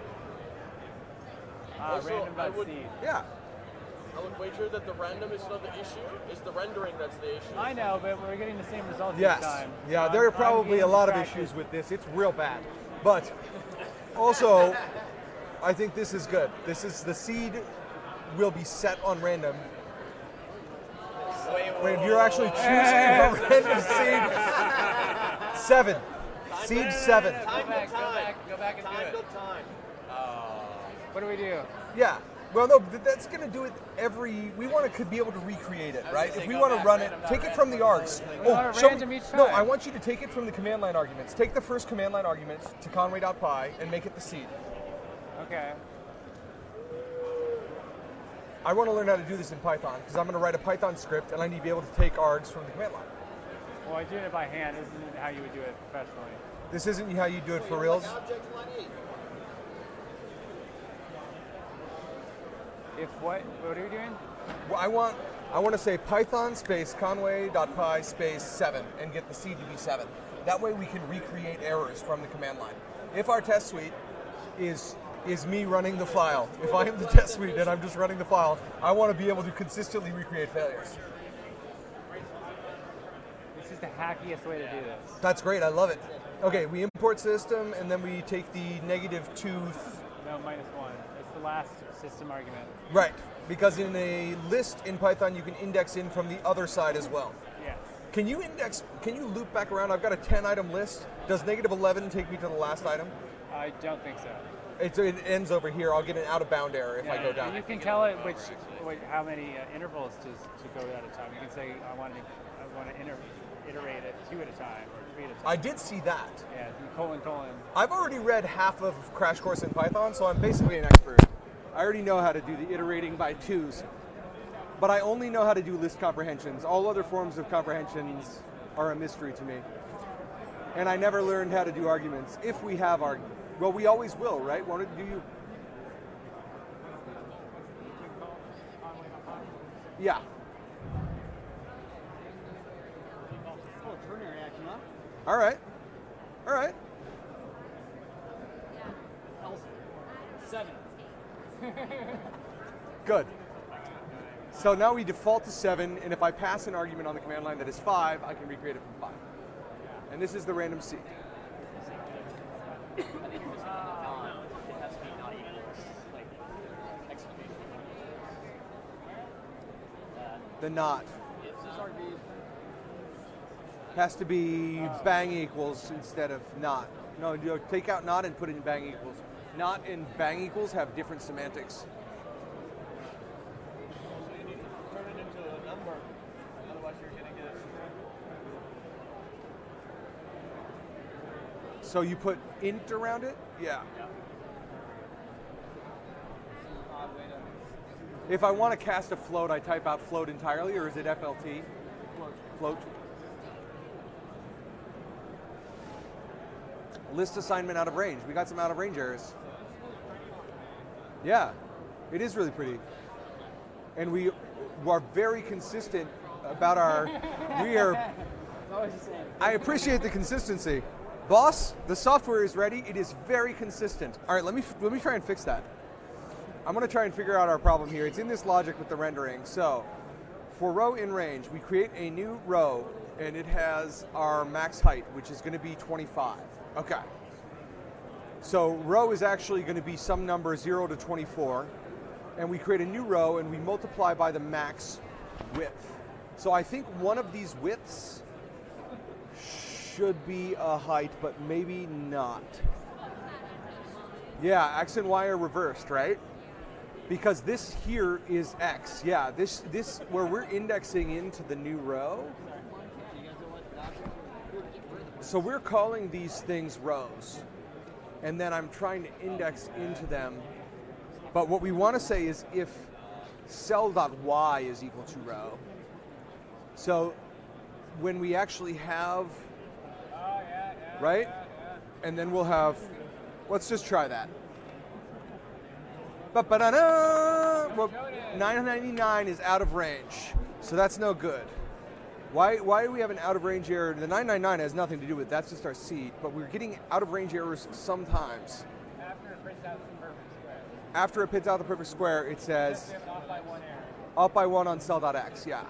Ah, Also, random I would- seed. Yeah. I would wager that the random is not the issue. It's the rendering that's the issue. I know, but we're getting the same results Yes. each time. Yeah, So there I'm- are probably a lot of issues with this. It's real bad. But also, I think this is good. This is the seed will be set on random. Wait, When you're actually choosing a random seed. Seven. Seed seven. Go back, go back, go back and do Time it. to time. Oh. What do we do? Yeah. Well, no, that's going to do it every. We want to be able to recreate it, right? If we want to run it, take it from the args. want it oh, show random me- each No. I want you to take it from the command line arguments. Take the first command line argument to conway.py and make it the seed. Okay. I want to learn how to do this in Python because I'm going to write a Python script and I need to be able to take args from the command line. Well, I do it by hand. This isn't how you would do it professionally. This isn't how you do it for reals. If what? What are you doing? Well, I want I want to say Python space conway.py space seven and get the seed to be seven. That way we can recreate errors from the command line. If our test suite is is me running the file, if I am the test suite and I'm just running the file, I want to be able to consistently recreate failures. This is the hackiest way to do this. That's great. I love it. Okay, we import system and then we take the negative two. th- No, minus one. It's the last system argument. Right, because in a list in Python you can index in from the other side as well. Yes. Can you index? Can you loop back around? I've got a 10 item list. Does negative 11 take me to the last item? I don't think so. It, it ends over here. I'll get an out of bound error if I go And down. You can tell it which, which how many uh, intervals to, to go at a time. You can say I want to I want to iter- iterate it two at a time or three at a time. I did see that. yeah, colon colon. I've already read half of Crash Course in Python, so I'm basically an expert. I already know how to do the iterating by twos, but I only know how to do list comprehensions. All other forms of comprehensions are a mystery to me. And I never learned how to do arguments. If we have our, well, we always will, right? It do you? Yeah. All right. All right. Seven. Good. So now we default to seven, and if I pass an argument on the command line that is five, I can recreate it from five. And this is the random seed. It has to be not equals, like, exclamation. The not has to be bang equals instead of not. No, you know, take out not and put in bang equals. Not and bang equals have different semantics. So you need to turn it into a number. Otherwise, you're going to get. So you put int around it? Yeah. If I want to cast a float, I type out float entirely, or is it FLT? float. Float. List assignment out of range. We got some out of range errors. Yeah, it is really pretty. And we are very consistent about our. We are. always the same. I appreciate the consistency. Boss, the software is ready. It is very consistent. All right, let me let me try and fix that. I'm going to try and figure out our problem here. It's in this logic with the rendering. So, for row in range, we create a new row, and it has our max height, which is going to be 25. Okay. So row is actually going to be some number 0 to 24, and we create a new row and we multiply by the max width. So I think one of these widths should be a height, but maybe not. Yeah, x and y are reversed, right? Because this here is x. Yeah, this this where we're indexing into the new row. So we're calling these things rows. And then I'm trying to index into them. But what we want to say is if cell.y is equal to row. So when we actually have, right? And then we'll have, let's just try that. Ba-ba-da-da! Well, 999 is out of range, so that's no good. Why, why do we have an out of range error? The 999 has nothing to do with it, that's just our seed, but we're getting out of range errors sometimes. After it prints out the perfect square. After it pins out the perfect square, it says off by one error. up by one on cell.x, yeah.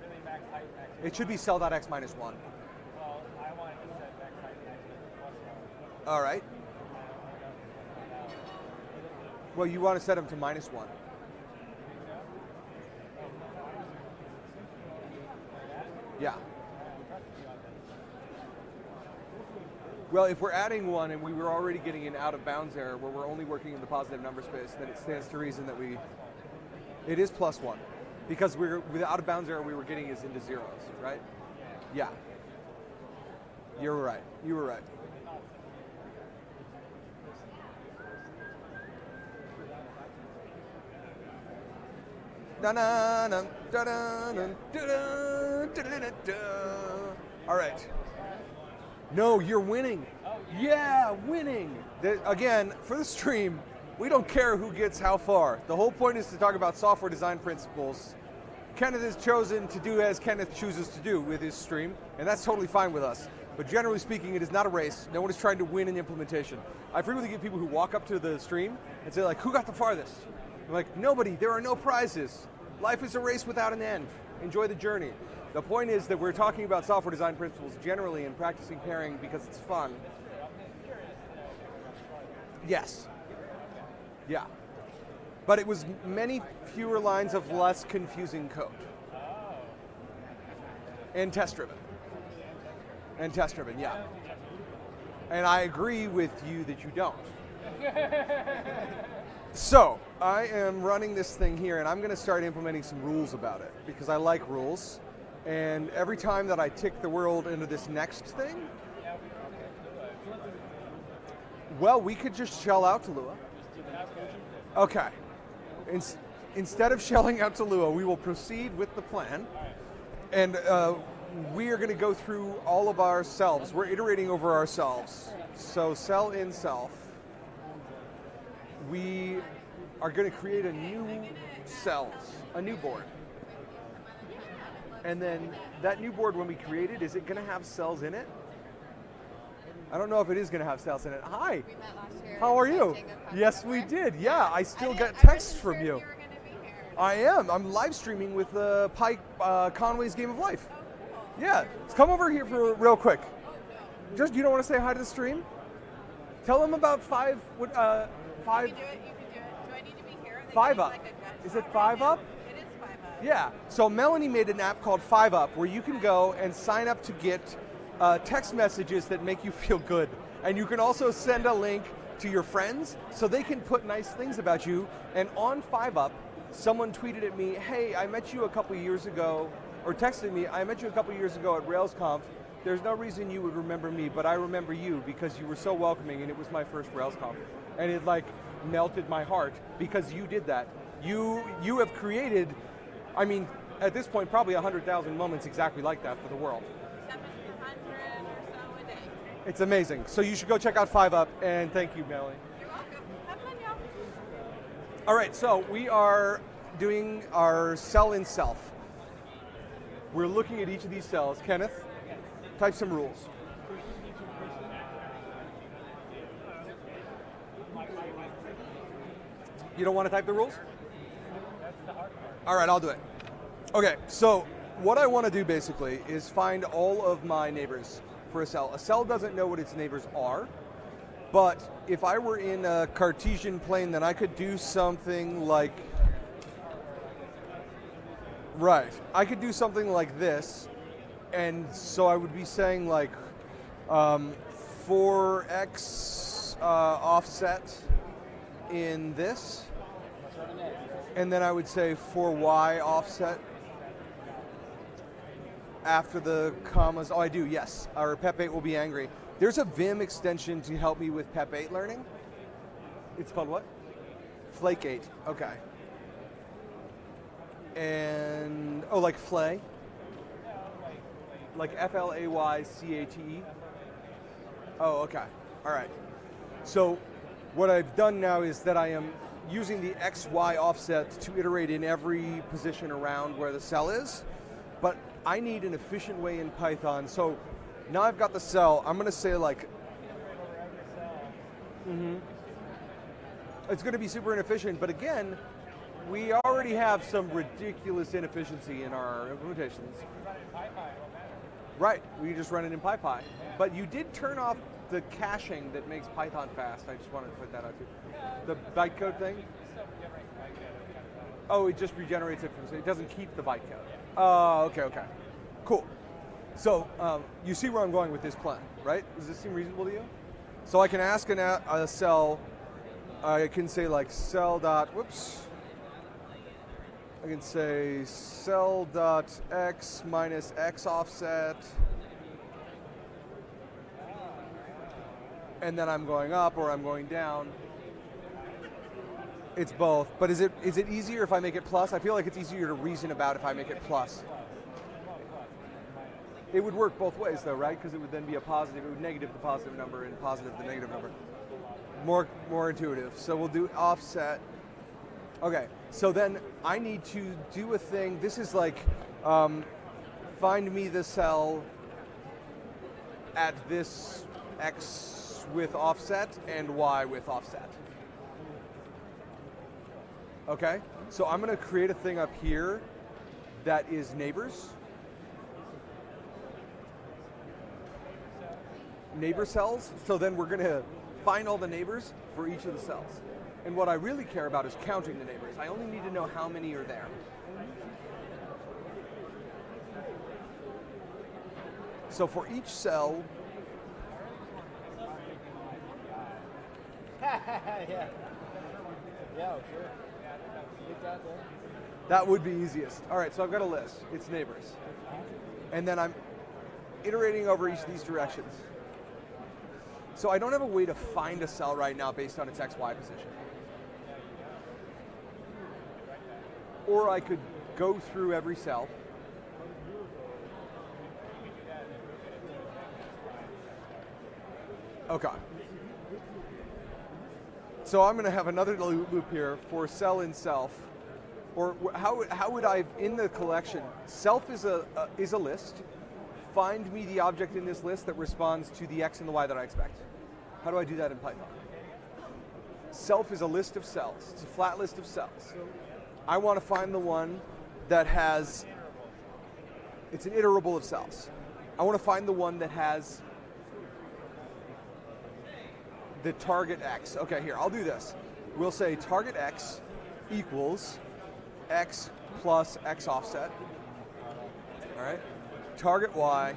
Really max height max. It should be cell.x minus one. Well, I want to set max plus one. All right. Well, you want to set them to minus one. Yeah. Well, if we're adding one and we were already getting an out of bounds error where we're only working in the positive number space, then it stands to reason that we. It is plus one. Because we're the out of bounds error we were getting is into zeros, right? Yeah. You're right. You were right. Da-da-na, da-da, da-da-da-da. All right. No, you're winning. Yeah, winning. The- again, for the stream, we don't care who gets how far. The whole point is to talk about software design principles. Kenneth has chosen to do as Kenneth chooses to do with his stream, and that's totally fine with us. But generally speaking, it is not a race. No one is trying to win an implementation. I frequently get people who walk up to the stream and say, like, who got the farthest? I'm like, nobody. There are no prizes. Life is a race without an end. Enjoy the journey. The point is that we're talking about software design principles generally and practicing pairing because it's fun. Yes. Yeah. But it was many fewer lines of less confusing code. And test driven. And test driven, yeah. And I agree with you that you don't. [laughs] So, I am running this thing here and I'm going to start implementing some rules about it because I like rules. And every time that I tick the world into this next thing, well, we could just shell out to Lua. Okay. Ins- instead of shelling out to Lua, we will proceed with the plan. And uh, we are going to go through all of ourselves. We're iterating over ourselves. So, cell in self we are going to create a new cells, a new board. And then that new board, when we create it, is it going to have cells in it? I don't know if it is going to have cells in it. Hi, We met last year. how are you? Yes, we did. Yeah, I still I get texts from sure you. you were gonna be here. I am. I'm live streaming with uh, Pike uh, Conway's Game of Life. Yeah, let's come over here for real quick. Just you don't want to say hi to the stream? Tell them about five. What? Uh, You five. can do it. You can do it. Do I need to be here? Five Up. Like Is it right Five now? Up? It is five up. Yeah. So Melanie made an app called Five Up where you can go and sign up to get uh, text messages that make you [laughs] feel good, and you can also send a link to your friends so they can put nice things about you. And on Five Up, someone tweeted at me, "Hey, I met you a couple years ago," or texted me, "I met you a couple years ago at RailsConf." There's no reason you would remember me, but I remember you because you were so welcoming, and it was my first RailsConf, and it like melted my heart because you did that. You you have created, I mean, at this point, probably hundred thousand moments exactly like that for the world. 700 or so a day. It's amazing. So you should go check out Five Up, and thank you, Melanie. You're welcome. Have fun, y'all. All right, so we are doing our cell in self. We're looking at each of these cells. Kenneth, type some rules. You don't want to type the rules? All right, I'll do it. Okay, so what I want to do basically is find all of my neighbors for a cell. A cell doesn't know what its neighbors are, but if I were in a Cartesian plane, then I could do something like. Right. I could do something like this, and so I would be saying like um, 4x uh, offset in this, and then I would say 4y offset after the commas. Oh, I do. Yes, uh, or PEP8 will be angry. There's a Vim extension to help me with PEP8 learning. It's called what? Flake8. Okay. And oh, like Flay. Like F L A Y C A T E. Oh, okay. All right. So what I've done now is that I am using the XY offset to iterate in every position around where the cell is, but I need an efficient way in Python. So now I've got the cell, I'm gonna say like, hmm it's gonna be super inefficient, but again, we already have some ridiculous inefficiency in our implementations. Right, we just run it in PyPy. But you did turn off the caching that makes Python fast. I just wanted to put that out too. The bytecode thing? Oh, it just regenerates it from, it doesn't keep the bytecode. Oh, okay, okay. Cool. So um, you see where I'm going with this plan, right? Does this seem reasonable to you? So I can ask an, a, a cell, I can say like cell dot, whoops. I can say cell dot x minus x offset. And then I'm going up or I'm going down. It's both. But is it is it easier if I make it plus? I feel like it's easier to reason about if I make it plus. It would work both ways though, right? Because it would then be a positive, it would negative the positive number and positive the negative number. More more intuitive. So we'll do offset. Okay, so then I need to do a thing. This is like um, find me the cell at this x with offset and y with offset. Okay, so I'm going to create a thing up here that is neighbors. Neighbor cells. So then we're going to find all the neighbors for each of the cells. And what I really care about is counting the neighbors. I only need to know how many are there. So for each cell, [laughs] yeah. Yeah, sure. That would be easiest. All right, so I've got a list. It's neighbors. And then I'm iterating over each of these directions. So I don't have a way to find a cell right now based on its XY position. Or I could go through every cell. Okay. So I'm going to have another loop here for cell in self. Or how, how would I, in the collection, self is a, a, is a list. Find me the object in this list that responds to the x and the y that I expect. How do I do that in Python? Self is a list of cells. It's a flat list of cells. I want to find the one that has, it's an iterable of cells. I want to find the one that has the target x. Okay, here, I'll do this. We'll say target x equals x plus x offset. All right? Target y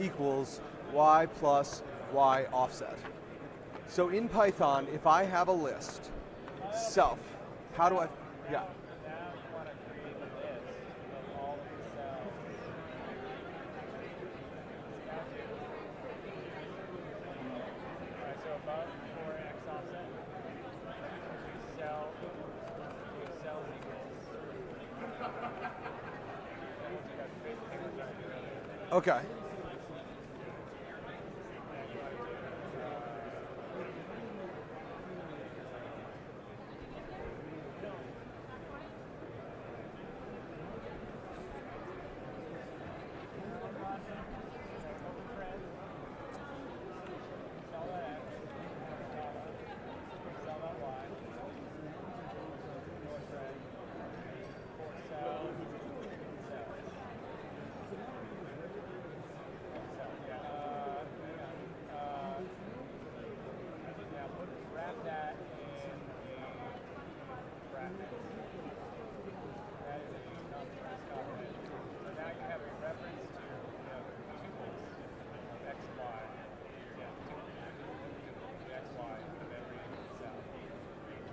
equals y plus y offset. So in Python, if I have a list, self, how do I, yeah. So above for x offset, cell, cells equals. Okay.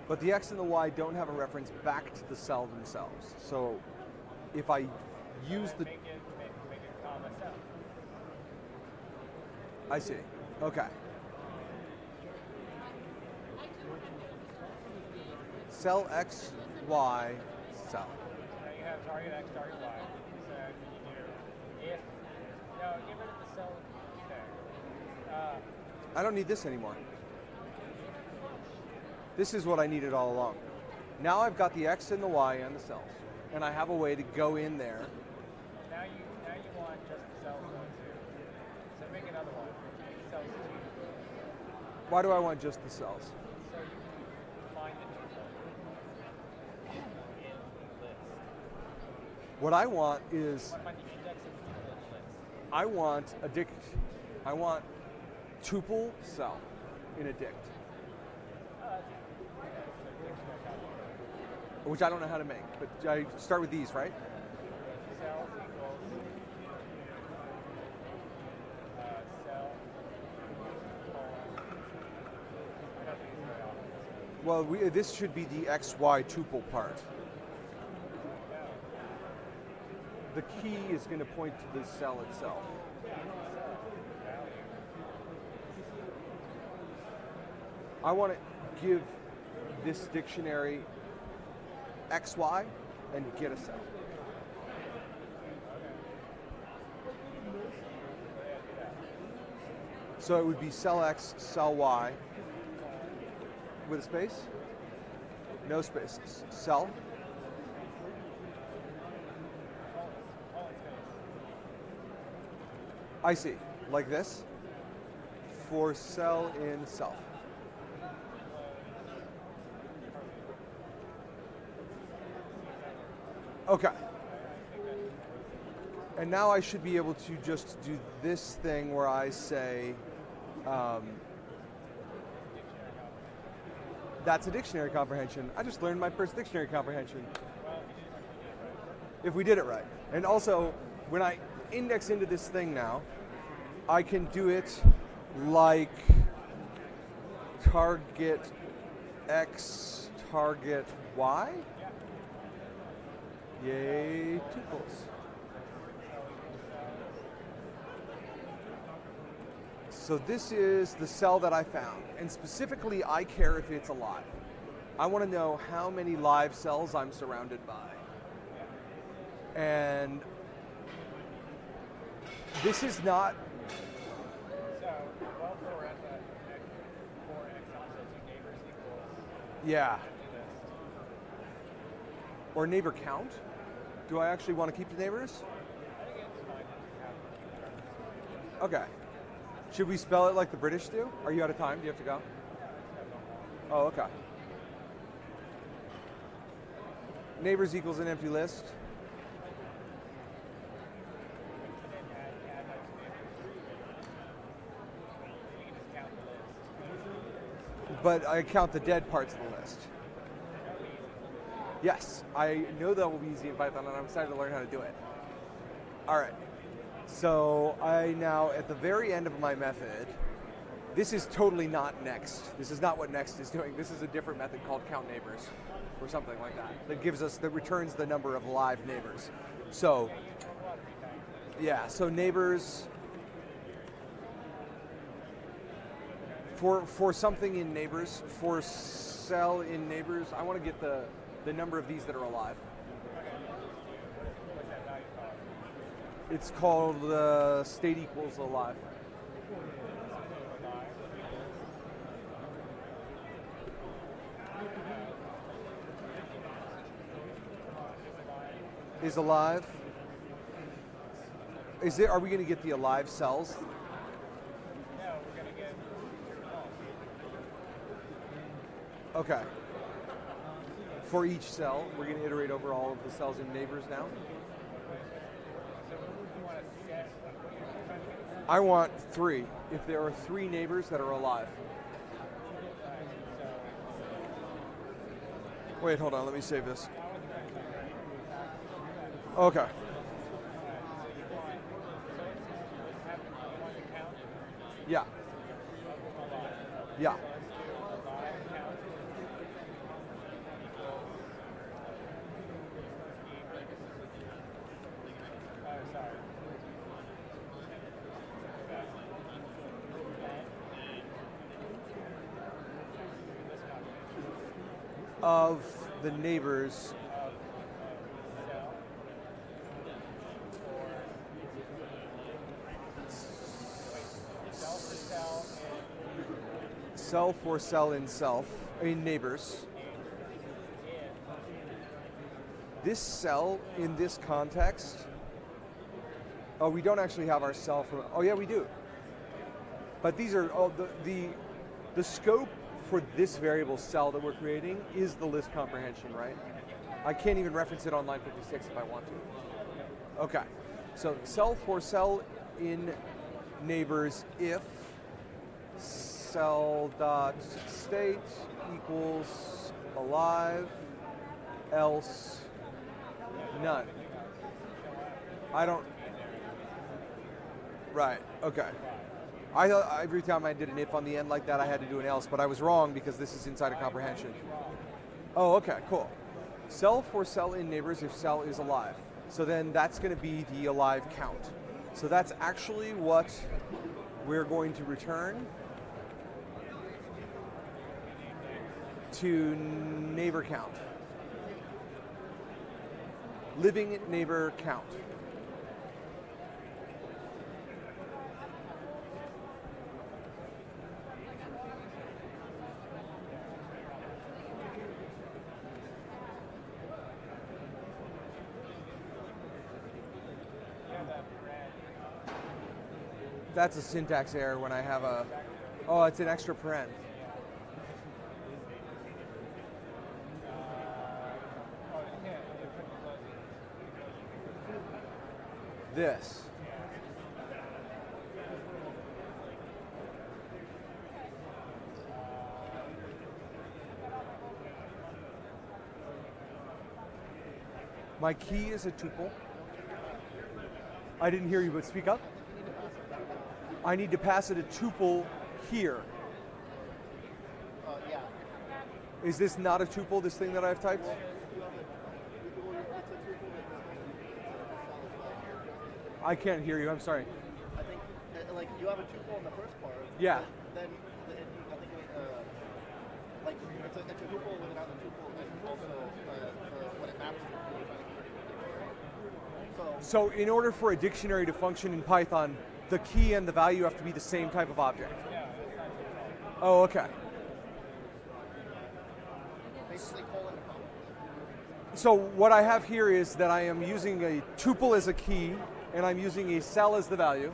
But the X and the Y don't have a reference back to the cell themselves. So if I use the... I see. Okay. Cell X, Y, cell. Now you have target X, target Y. So do if... No, get rid of the cell. Okay. Uh, I don't need this anymore. This is what I needed all along. Now I've got the X and the Y and the cells, and I have a way to go in there. now you now you want just the cells one two. So make another one. Cells two. Why do I want just the cells? So you can find the tuple in the list. What I want is You want the index of the tuple in the list. I want a dict. I want tuple cell in a dict, Oh, that's okay, so dictionary calculator. Which I don't know how to make. But I start with these, right? Well, we, this should be the XY tuple part. The key is going to point to the cell itself. I want to give this dictionary XY and get a cell. So it would be cell X, cell Y, with a space? No spaces. Cell? I see. Like this? For cell in self. Okay. And now I should be able to just do this thing where I say, um, that's a dictionary comprehension. I just learned my first dictionary comprehension. If we did it right. And also, when I index into this thing now, I can do it like target X, target Y. Yay, tuples. So this is the cell that I found, and specifically, I care if it's alive. I want to know how many live cells I'm surrounded by. And this is not, yeah, or neighbor count. Do I actually want to keep the neighbors? Okay. Should we spell it like the British do? Are you out of time? Do you have to go? Oh, okay. Neighbors equals an empty list. But I count the dead parts of the list. Yes, I know that will be easy in Python, and I'm excited to learn how to do it. All right. So I now, at the very end of my method, this is totally not next. This is not what next is doing. This is a different method called count neighbors, or something like that. That gives us, that returns the number of live neighbors. So, yeah. So neighbors. For for something in neighbors, for cell in neighbors, I want to get the the number of these that are alive. It's called uh, state equals alive. Is alive. Is it? Are we going to get the alive cells? No, we're gonna get Okay. For each cell, we're going to iterate over all of the cells in neighbors now. I want three. If there are three neighbors that are alive. Wait, hold on. Let me save this. Okay. Yeah. Yeah. Of the neighbors. Self or sell in self in neighbors. This cell in this context oh we don't actually have our cell from oh yeah we do. But these are all the, the the scope for this variable cell that we're creating is the list comprehension right? I can't even reference it on line 56 if i want to. Okay so cell for cell in neighbors if cell dot state equals alive else none. I don't right okay I thought every time I did an if on the end like that, I had to do an else, but I was wrong because this is inside of comprehension. Oh, okay, cool. Cell for cell in neighbors if cell is alive. So then that's going to be the alive count. So that's actually what we're going to return to neighbor count. Living neighbor count. That's a syntax error when I have a, oh, it's an extra paren. This. My key is a tuple. I didn't hear you, but speak up. I need to pass it a tuple here. Uh, yeah. Is this not a tuple, this thing that I've typed? I can't hear you, I'm sorry. I think, uh, like, you have a tuple in the first part. Yeah. Then, the, it, I think, uh, like, it's a, it's a tuple without a tuple, and also uh, what it maps to. So, So in order for a dictionary to function in Python, the key and the value have to be the same type of object. Oh, okay. basically, colon to comma. So what I have here is that I am using a tuple as a key, and I'm using a cell as the value.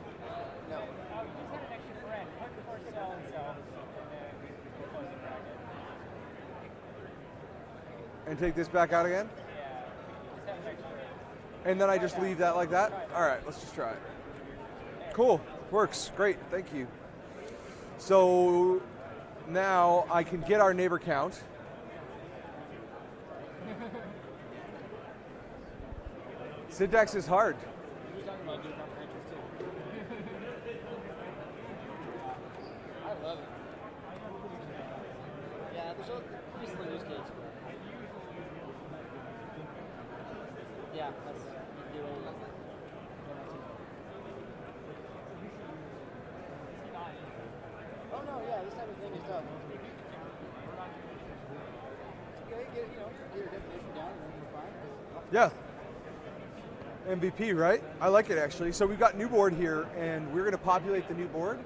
No. Just have an extra paren. Put before cell and cell, and then close the bracket. And take this back out again? Yeah. Just have an extra. And then I just leave that like that? All right, let's just try it. Cool, works, great, thank you. So now I can get our neighbor count. [laughs] Syntax is hard. We were [laughs] talking about doing comprehensions too. I love it. Yeah, there's a pretty slim use case. But yeah, that's you can do it. with MIT. Oh no, yeah, this type of thing is tough. It's okay, get you know, get your definition down and then you're fine. Yeah. MVP, right? I like it actually. So we've got new board here, and we're going to populate the new board.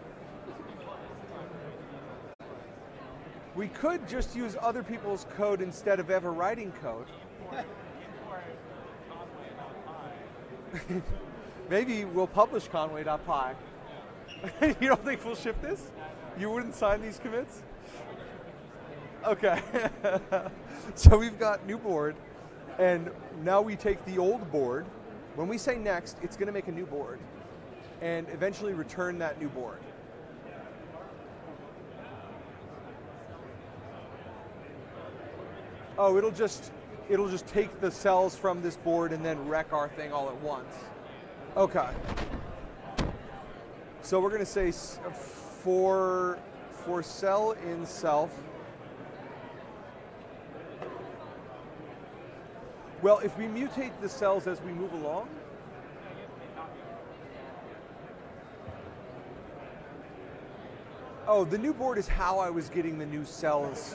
We could just use other people's code instead of ever writing code. [laughs] Maybe we'll publish Conway.py. [laughs] you don't think we'll ship this? You wouldn't sign these commits? Okay. [laughs] so we've got new board, and now we take the old board. When we say next, it's going to make a new board, and eventually return that new board. Oh, it'll just it'll just take the cells from this board and then wreck our thing all at once. Okay. So we're going to say for for cell in self. Well, if we mutate the cells as we move along, Oh, the new board is how I was getting the new cells.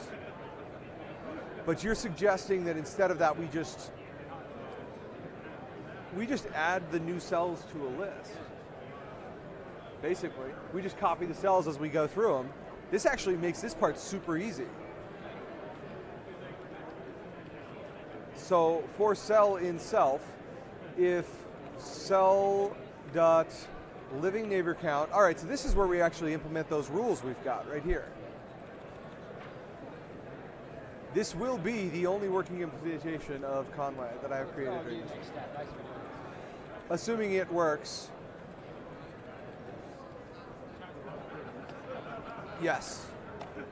But you're suggesting that instead of that, we just we just add the new cells to a list. Basically, we just copy the cells as we go through them. This actually makes this part super easy. So for cell in self, if cell dot living neighbor count, all right, so this is where we actually implement those rules we've got right here. This will be the only working implementation of Conway that I have created. right. Assuming it works. Yes.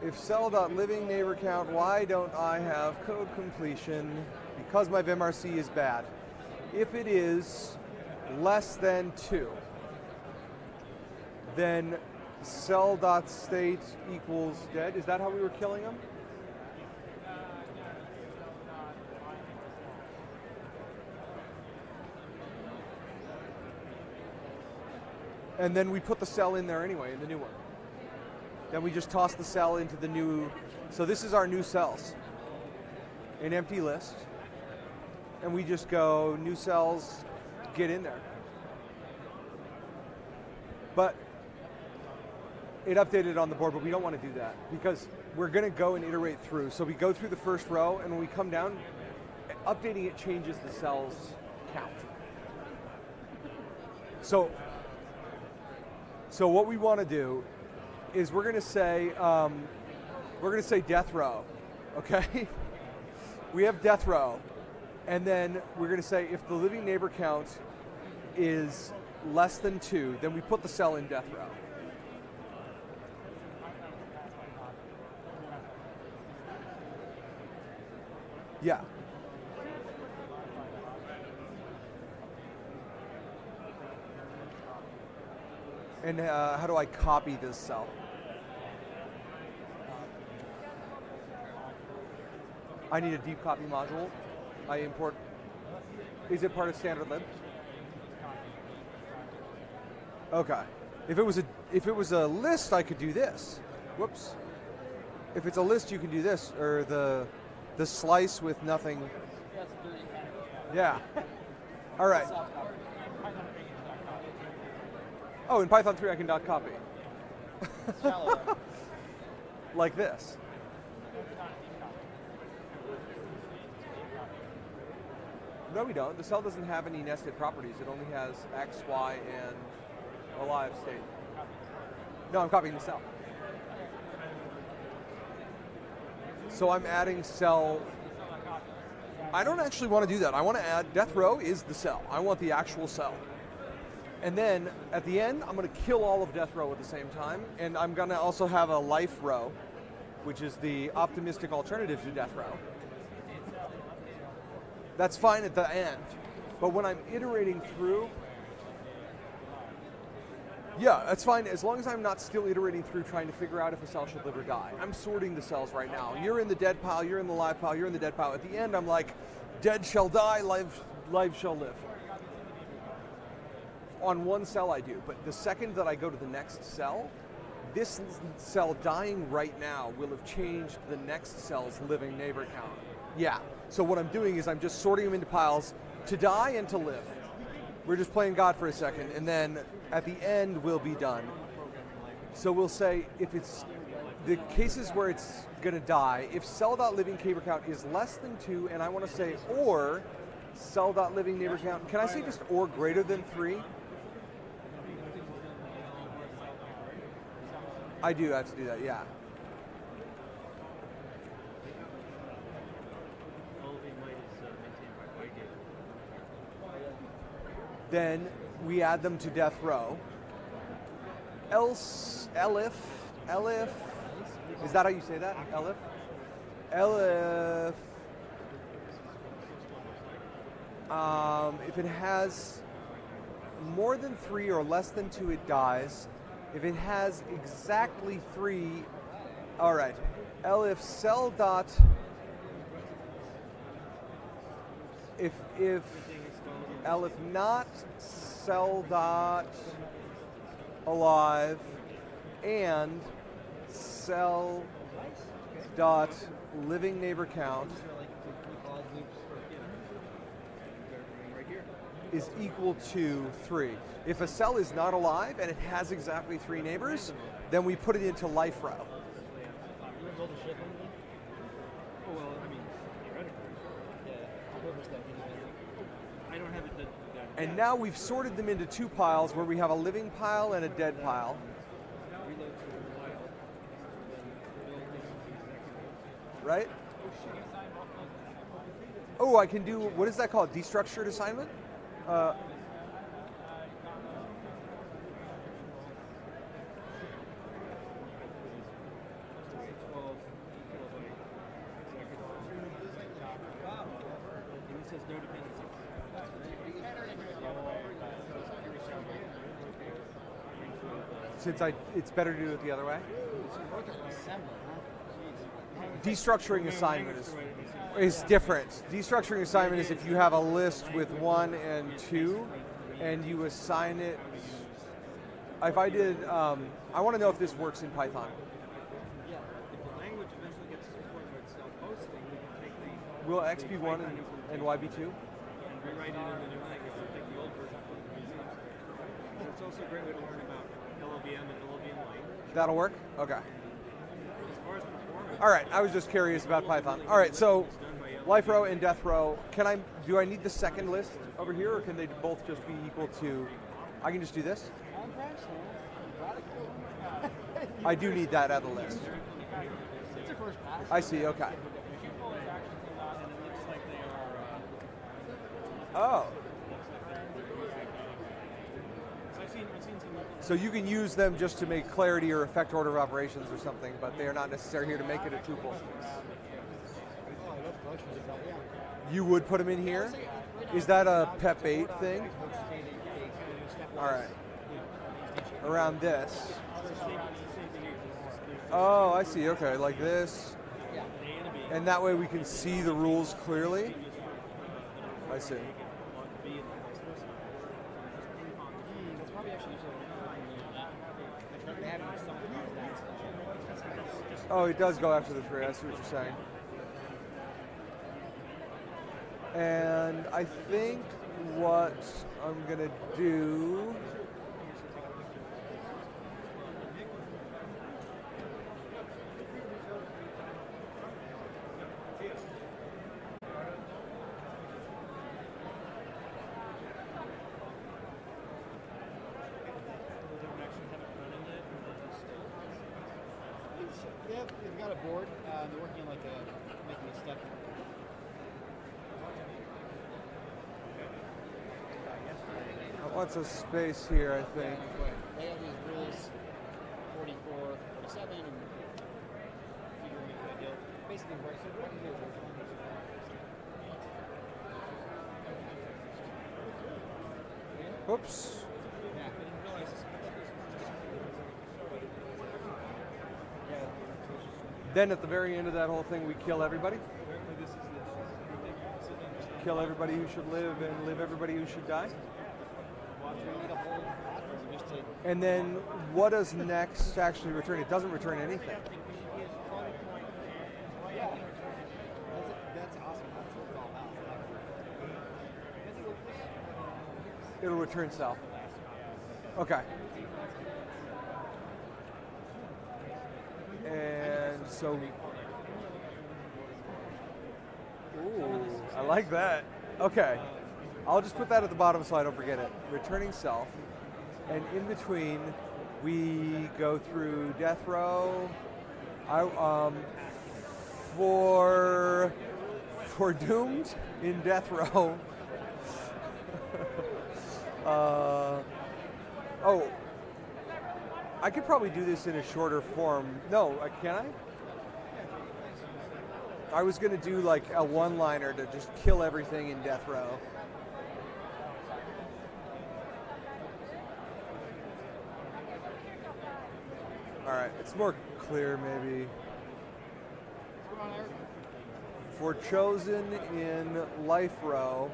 If cell.living neighbor count, why don't I have code completion? Because my vimrc is bad. If it is less than two, then cell.state equals dead. Is that how we were killing them? And then we put the cell in there anyway, in the new one. Then we just toss the cell into the new. So this is our new cells. An empty list. And we just go new cells, get in there. But it updated on the board, but we don't want to do that because we're going to go and iterate through. So we go through the first row, and when we come down, updating it changes the cells count. So, so what we want to do is we're going to say um, we're going to say death row, okay? [laughs] we have death row, and then we're going to say if the living neighbor count is less than two, then we put the cell in death row. Yeah. And uh, how do I copy this cell? I need a deep copy module. I import. Is it part of standard lib? Okay. If it was a if it was a list, I could do this. Whoops. If it's a list, you can do this, or the the slice with nothing. Yeah. All right. Oh, in Python 3 I can dot copy. [laughs] like this. No, we don't. The cell doesn't have any nested properties. It only has X, Y, and a live state. No, I'm copying the cell. So I'm adding cell. I don't actually want to do that. I want to add death row is the cell. I want the actual cell. And then at the end, I'm going to kill all of death row at the same time. And I'm going to also have a life row, which is the optimistic alternative to death row. That's fine at the end. But when I'm iterating through, yeah, that's fine as long as I'm not still iterating through trying to figure out if a cell should live or die. I'm sorting the cells right now. You're in the dead pile, you're in the live pile, you're in the dead pile. At the end, I'm like, dead shall die, live, live shall live. On one cell, I do, but the second that I go to the next cell, this cell dying right now will have changed the next cell's living neighbor count. Yeah. So what I'm doing is I'm just sorting them into piles to die and to live. We're just playing God for a second, and then at the end we'll be done. So we'll say if it's the cases where it's going to die, if cell.living neighbor count is less than two, and I want to say or cell.living neighbor count, can I say just or greater than three? I do have to do that, yeah. Then we add them to death row. Else, elif, elif, is that how you say that? Elif? Elif. Um, if it has more than three or less than two, it dies. If it has exactly three, all right. Elif cell dot. If if elif not cell dot alive and cell dot living neighbor count is equal to three. If a cell is not alive and it has exactly three neighbors, then we put it into life row. You want to build a ship on me? Oh, well, I mean, theoretically. Yeah, I'll purpose that anyway. I don't have it that. that And now we've sorted them into two piles where we have a living pile and a dead pile. right? Oh, I can do, what is that called? Destructured assignment? Uh, no dependency. Since I, it's better to do it the other way. Destructuring assignment is, is different. Destructuring assignment is if you have a list with one and two, and you assign it. If I did, um, I want to know if this works in Python. If the language eventually gets to the point where it's self-hosting, we can take the Will X be one and, and Y be two? and rewrite it in the new language and take the old version from the museum. And it's also a great way to learn about LLVM and LLVM language. That'll work. Okay. As far as performance, All right. I was just curious about Python. All right. So, life row and death row. Can I? Do I need the second list over here, or can they both just be equal to? I can just do this. [laughs] I do need that other list. it's a. I see. Okay. And it looks like they are. Uh, Oh. so I've seen, I've seen some. So you can use them just to make clarity or affect order of operations or something, but they are not necessarily here to make it a tuple. You would put them in here? Is that a PEP 8 thing? All right. Around this. Oh, I see. Okay, like this. And that way we can see the rules clearly. I see. That's probably actually they haven't summarized that. Oh, it does go after the three. I see what you're saying. And I think what I'm gonna do. Uh, they're working on like a making a step. What's a space here? I think. They have these rules 44, 47, and figuring out the deal. Basically, what it is. Whoops. Yeah, I didn't realize this. Then at the very end of that whole thing, we kill everybody. Apparently, this is the. Kill everybody who should live and live everybody who should die. Watch we need a whole platform just to. And then what does next actually return? It doesn't return anything. Yeah. That's, that's awesome. That's what it's all about. It'll return self. Okay. And so. Ooh, I like that. Okay. I'll just put that at the bottom so I don't forget it. Returning self. And in between, we go through death row. I, um, for for doomed in death row. [laughs] uh, oh, I could probably do this in a shorter form. No, uh, can I? I was gonna do like a one-liner to just kill everything in death row. All right, it's more clear maybe. For chosen in life row,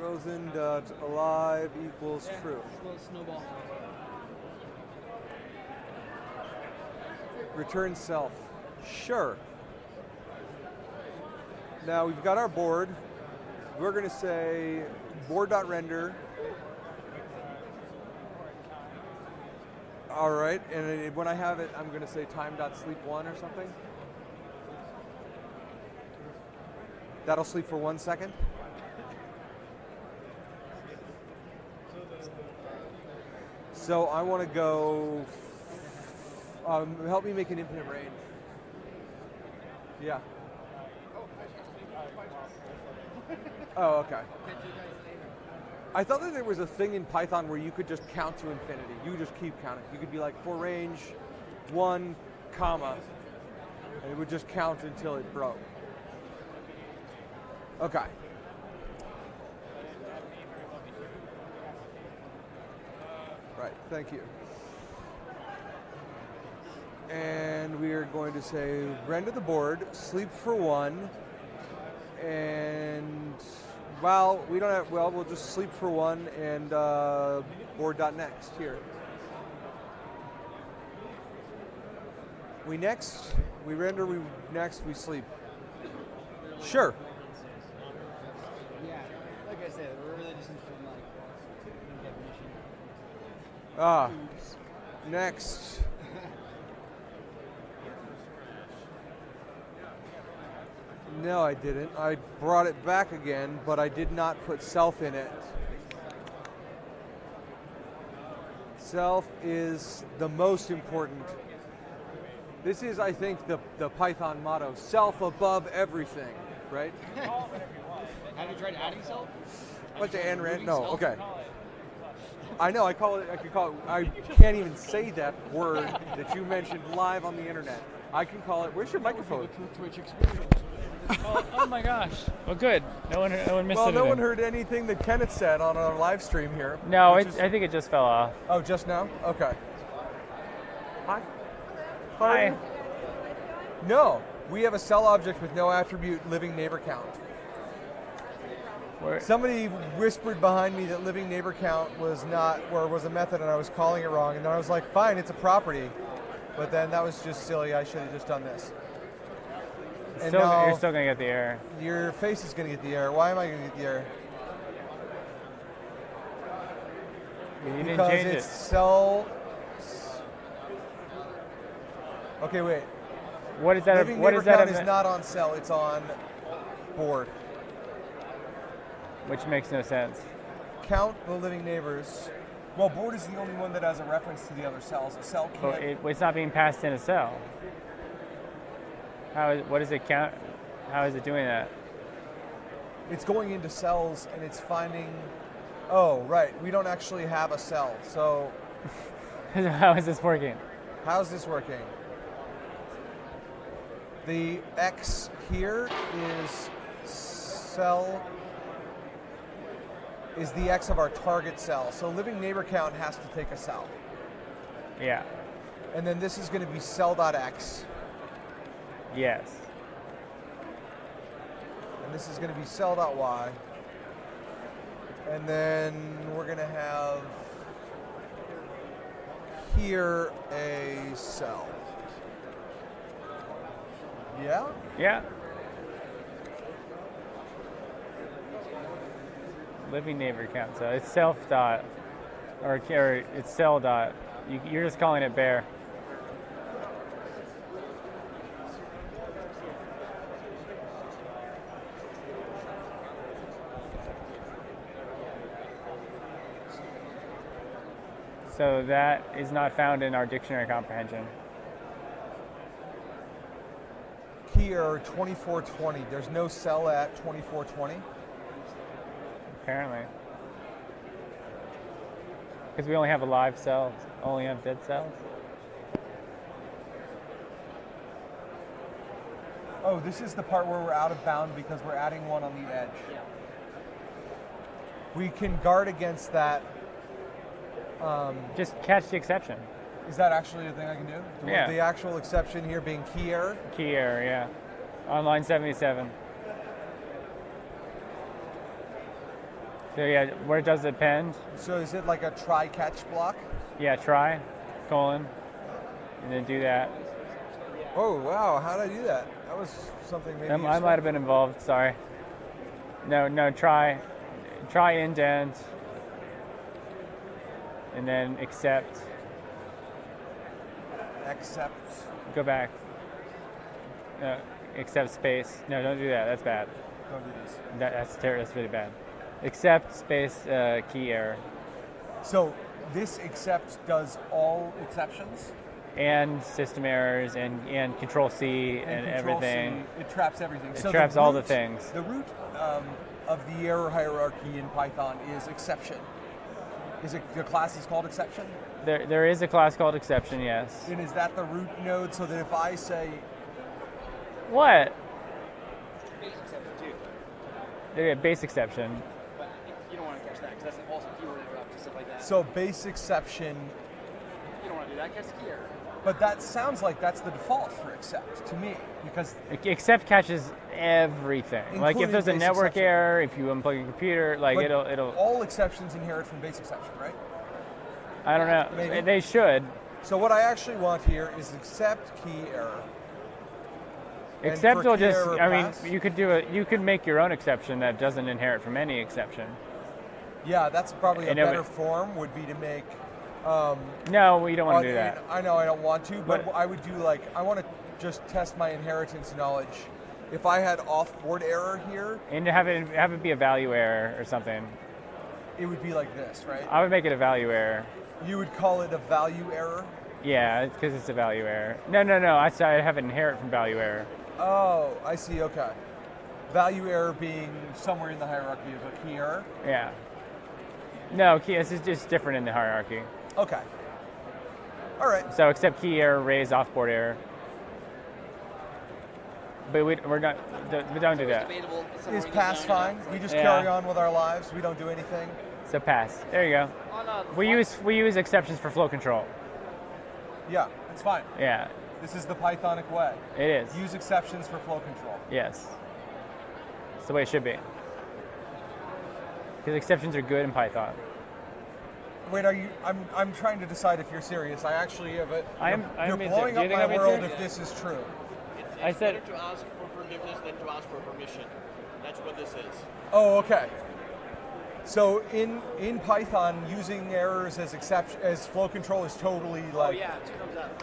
chosen dot alive equals true. Slow snowball. Return self. Sure. Now we've got our board. We're going to say board.render. All right, and when I have it, I'm going to say time.sleep1 or something. That'll sleep for one second. So I want to go. Um, help me make an infinite range. Yeah. Oh, okay. I thought that there was a thing in Python where you could just count to infinity. You just keep counting. You could be like for range one, comma, and it would just count until it broke. Okay. Right, thank you. And we are going to say render the board, sleep for one, and well, we don't have, well, we'll just sleep for one and uh, board.next here. We next, we render, we next, we sleep. Sure. Yeah, like I said, we're really just interested in like in definition. Ah, next. No, I didn't. I brought it back again, but I did not put self in it. Self is the most important. This is, I think, the, the Python motto self above everything, right? [laughs] Have you tried adding self? What's the Ayn Rand? No, okay. I know. I call it. I could call it. I can't even say that word that you mentioned live on the internet. I can call it. Where's your microphone? Twitch experience. oh, oh my gosh. Well, good. No one, no one missed Well, anything. no one heard anything that Kenneth said on our live stream here. No, it, is- I think it just fell off. oh, just now. Okay. Hi. Hi. No, we have a cell object with no attribute living neighbor count. Where, Somebody whispered behind me that living neighbor count was not, or was a method, and I was calling it wrong. And then I was like, fine, it's a property. But then that was just silly. I should have just done this. And still, now you're still gonna get the error. your face is going to get the error. Why am I going to get the error? You because it's it. cell. Okay, wait. What is that? Living what neighbor is that? is not on cell. It's on board. Which makes no sense. Count the living neighbors. Well, board is the only one that has a reference to the other cells. A cell can't. But it, it's not being passed in a cell. How is, what does it count? How is it doing that? it's going into cells and it's finding. Oh, right. We don't actually have a cell. So [laughs] How is this working? how's this working? The X here is cell is the X of our target cell. So living neighbor count has to take a cell. Yeah. And then this is going to be cell.x. Yes. And this is going to be cell.y. And then we're going to have here a cell. Yeah? Yeah. Living neighbor count. So it's self dot, or, or it's cell dot. You, you're just calling it bear. So that is not found in our dictionary comprehension. Key error 2420. There's no cell at 2420. Apparently. Because we only have alive cells, only have dead cells. Oh, this is the part where we're out of bound because we're adding one on the edge. We can guard against that. Um, Just catch the exception. is that actually a thing I can do? The- Yeah. The actual exception here being key error. Key error, yeah. On line 77. So yeah, where does it append? So is it like a try catch block? Yeah, try, colon, and then do that. Oh wow, how did I do that? That was something maybe. Um, I might have been involved. Sorry. No, no. Try, try indent, and then except. Except. Go back. No, except space. No, don't do that. That's bad. Don't do this. That, that's ter- That's really bad. Except space uh, key error So this except does all exceptions and system errors and and Control C and, Control everything. C, it traps everything. It so traps the all the things. The root um, of the error hierarchy in Python is exception. Is it the class is called exception? There, there is a class called exception. Yes. And is that the root node so that if I say What? Base exception too. There, base exception. But you don't want to catch that because that's an awesome keyboard interrupt um, and stuff like that. so base exception, you don't want to do that. Catch the key error. but that sounds like that's the default for except to me because Except catches everything. like if there's a network exception. error, if you unplug your computer, like but it'll it'll. all exceptions inherit from base exception, right? I don't know. maybe. They should. So what I actually want here is except key error. And Except will just. error I mean, pass- you could do a. You could make your own exception that doesn't inherit from any exception. Yeah, that's probably a And it would- better form. Would be to make. Um, No, we don't want to do that. I know I don't want to, but, But- I would do like I want to just test my inheritance knowledge. If I had off-board error here, And to have it have it be a value error or something. it would be like this, right? I would make it a value error. You would call it a value error. Yeah, because it's a value error. No, no, no. I I have it inherit from value error. Oh, I see. Okay. Value error being somewhere in the hierarchy of a key error. Yeah. No, key. This is just different in the hierarchy. Okay. All right. So except key error, raise offboard error. But we, we're not. don't- We don't do that. Is pass fine? We just Yeah. carry on with our lives. We don't do anything. So pass. There you go. We use we use exceptions for flow control. Yeah, it's fine. Yeah, This is the Pythonic way. it is. Use exceptions for flow control. Yes. It's the way it should be. Because exceptions are good in Python. Wait, are you? I'm, I'm trying to decide if you're serious. I actually have it. I am- You're, I am you're blowing up my I'm world serious? if this is true. It's, I it's said- better to ask for forgiveness than to ask for permission. That's what this is. Oh, okay. So in in Python, using errors as exception as flow control is totally oh, like. Oh yeah, two thumbs up.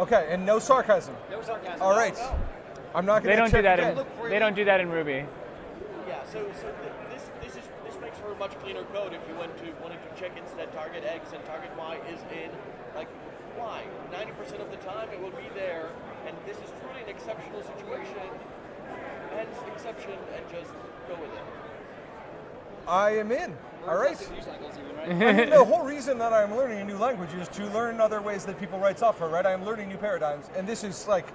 okay, and no sarcasm. No sarcasm. All right. I'm not They going to don't do that in they don't do that in Ruby. Yeah, so so th- this this is this makes for a much cleaner code if you went to wanted to check instead target X and target Y is in like Y. Ninety percent of the time it will be there, and this is truly an exceptional situation. Hence exception, and just go with it. I am in. All right. Classic news cycles even, right? I mean, the [laughs] whole reason that I'm learning a new language is to learn other ways that people write software, right? I'm learning new paradigms, and this is like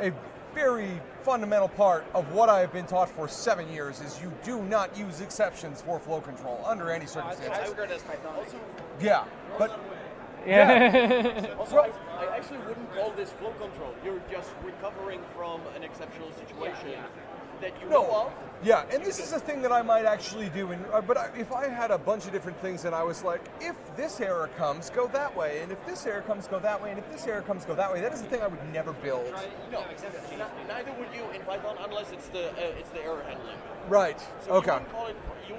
a very fundamental part of what I have been taught for seven years is you do not use exceptions for flow control under any I, I circumstances. regard it as Python. Yeah, but Yeah. [laughs] Also, I, I actually wouldn't call this flow control. You're just recovering from an exceptional situation that you know of. yeah, and this is a thing that I might actually do. And uh, but I, if I had a bunch of different things, and I was like, if this error comes, go that way, and if this error comes, go that way, and if this error comes, go that way. That is a thing I would never build. Try, you No, exactly. have exceptions. n- neither would you in Python unless it's the uh, it's the error handling. Right. So Okay. call it, you,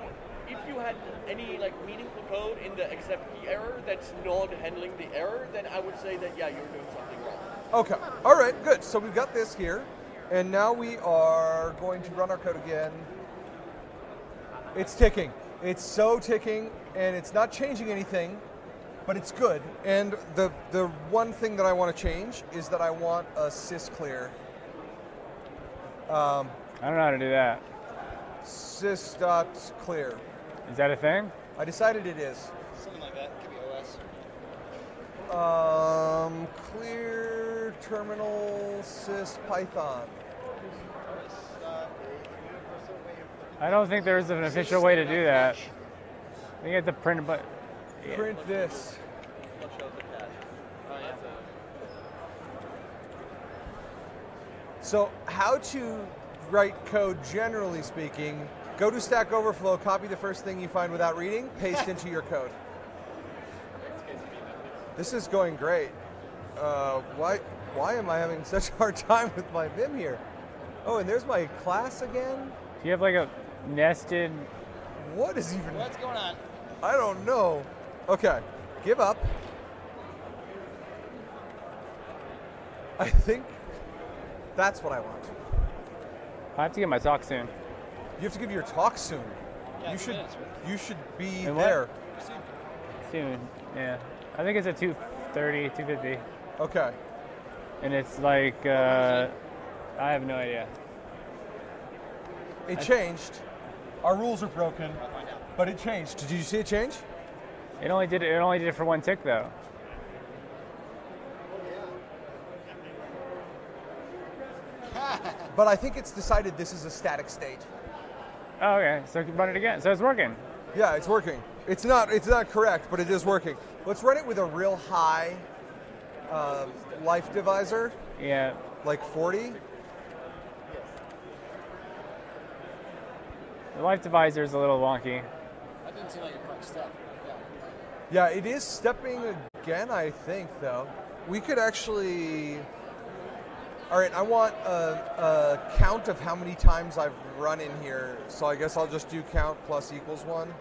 if you had any like meaningful code in the except key error that's not handling the error, then I would say that yeah, you're doing something wrong. Okay. All right. Good. So we've got this here, and now we are going to run our code again. It's ticking. It's so ticking, and it's not changing anything, but it's good. And the the one thing that I want to change is that I want a sysclear. Um, I don't know how to do that. sys dot clear. Is that a thing? I decided it is. Something like that. Could be OS. Um, clear terminal sys python. I don't think there's an official way to do that. I think you have to print a but Print this. What shows the cache? Yeah. So, how to write code generally speaking, go to Stack Overflow, copy the first thing you find without reading, paste into your code. This is going great. Uh, why? Why am I having such a hard time with my Vim here? Oh, and there's my class again. Do you have like a nested? What is even? What's going on? I don't know. Okay, give up. I think that's what I want. I have to get my talk soon. You have to give your talk soon. Yeah, you should. minutes, You should be And what? there. Soon. Yeah. I think it's at 230, 250. Okay. And it's like, uh, I have no idea. It changed. Our rules are broken, but it changed. Did you see it change? It only did it, it only did it for one tick though. But I think it's decided this is a static state. Oh, okay. So run it again. So it's working. Yeah, it's working. It's not. It's not correct, but it is working. Let's run it with a real high uh, life divisor, Yeah. like 40. The life divisor is a little wonky. That didn't seem like a quick step. Yeah, it is stepping again. I think though, we could actually. All right, I want a, a count of how many times I've run in here. So I guess I'll just do count plus equals one.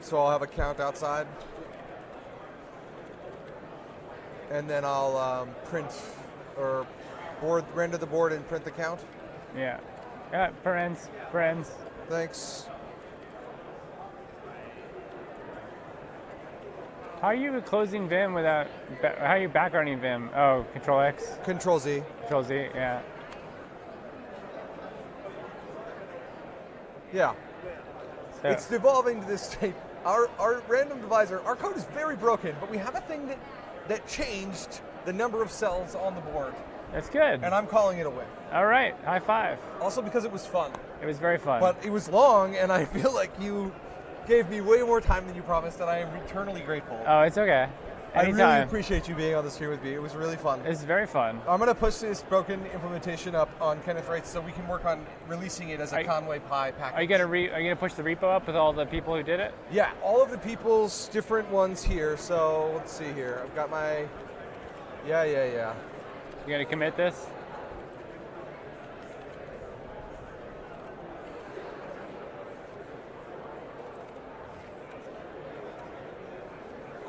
So I'll have a count outside. And then I'll um, print or board render the board and print the count. Yeah. Yeah, friends, friends. Thanks. How are you closing Vim without, how are you backgrounding Vim? Oh, Control X, Control Z. Control Z, yeah. Yeah. So, It's devolving to this state. Our, our random divisor, our code is very broken, but we have a thing that, that changed the number of cells on the board, that's good. and I'm calling it a win. All right, high five. Also because it was fun, It was very fun. but it was long, and I [laughs] feel like you gave me way more time than you promised, and I am eternally grateful. oh, it's okay. Anytime. I really appreciate you being on the stream with me. It was really fun. it's very fun. I'm gonna push this broken implementation up on Kenneth Reitz so we can work on releasing it as a Are Conway Pi package. Are you gonna re- Are you gonna push the repo up with all the people who did it? Yeah, all of the people's different ones here. So let's see here. I've got my. Yeah, yeah, yeah. You gonna commit this?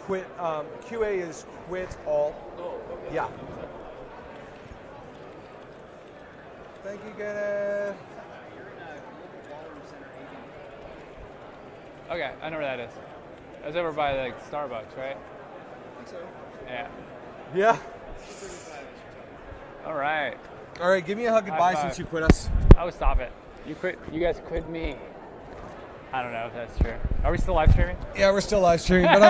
Quit. Um, QA is quit all. Yeah. Thank you, Kenneth. Okay, I know where that is. That's over by like Starbucks, right? I think so. Yeah. Yeah. [laughs] All right. All right, give me a hug goodbye since you quit us. Oh, stop it. You quit. You guys quit me. I don't know if that's true. Are we still live streaming? Yeah, we're still live streaming, but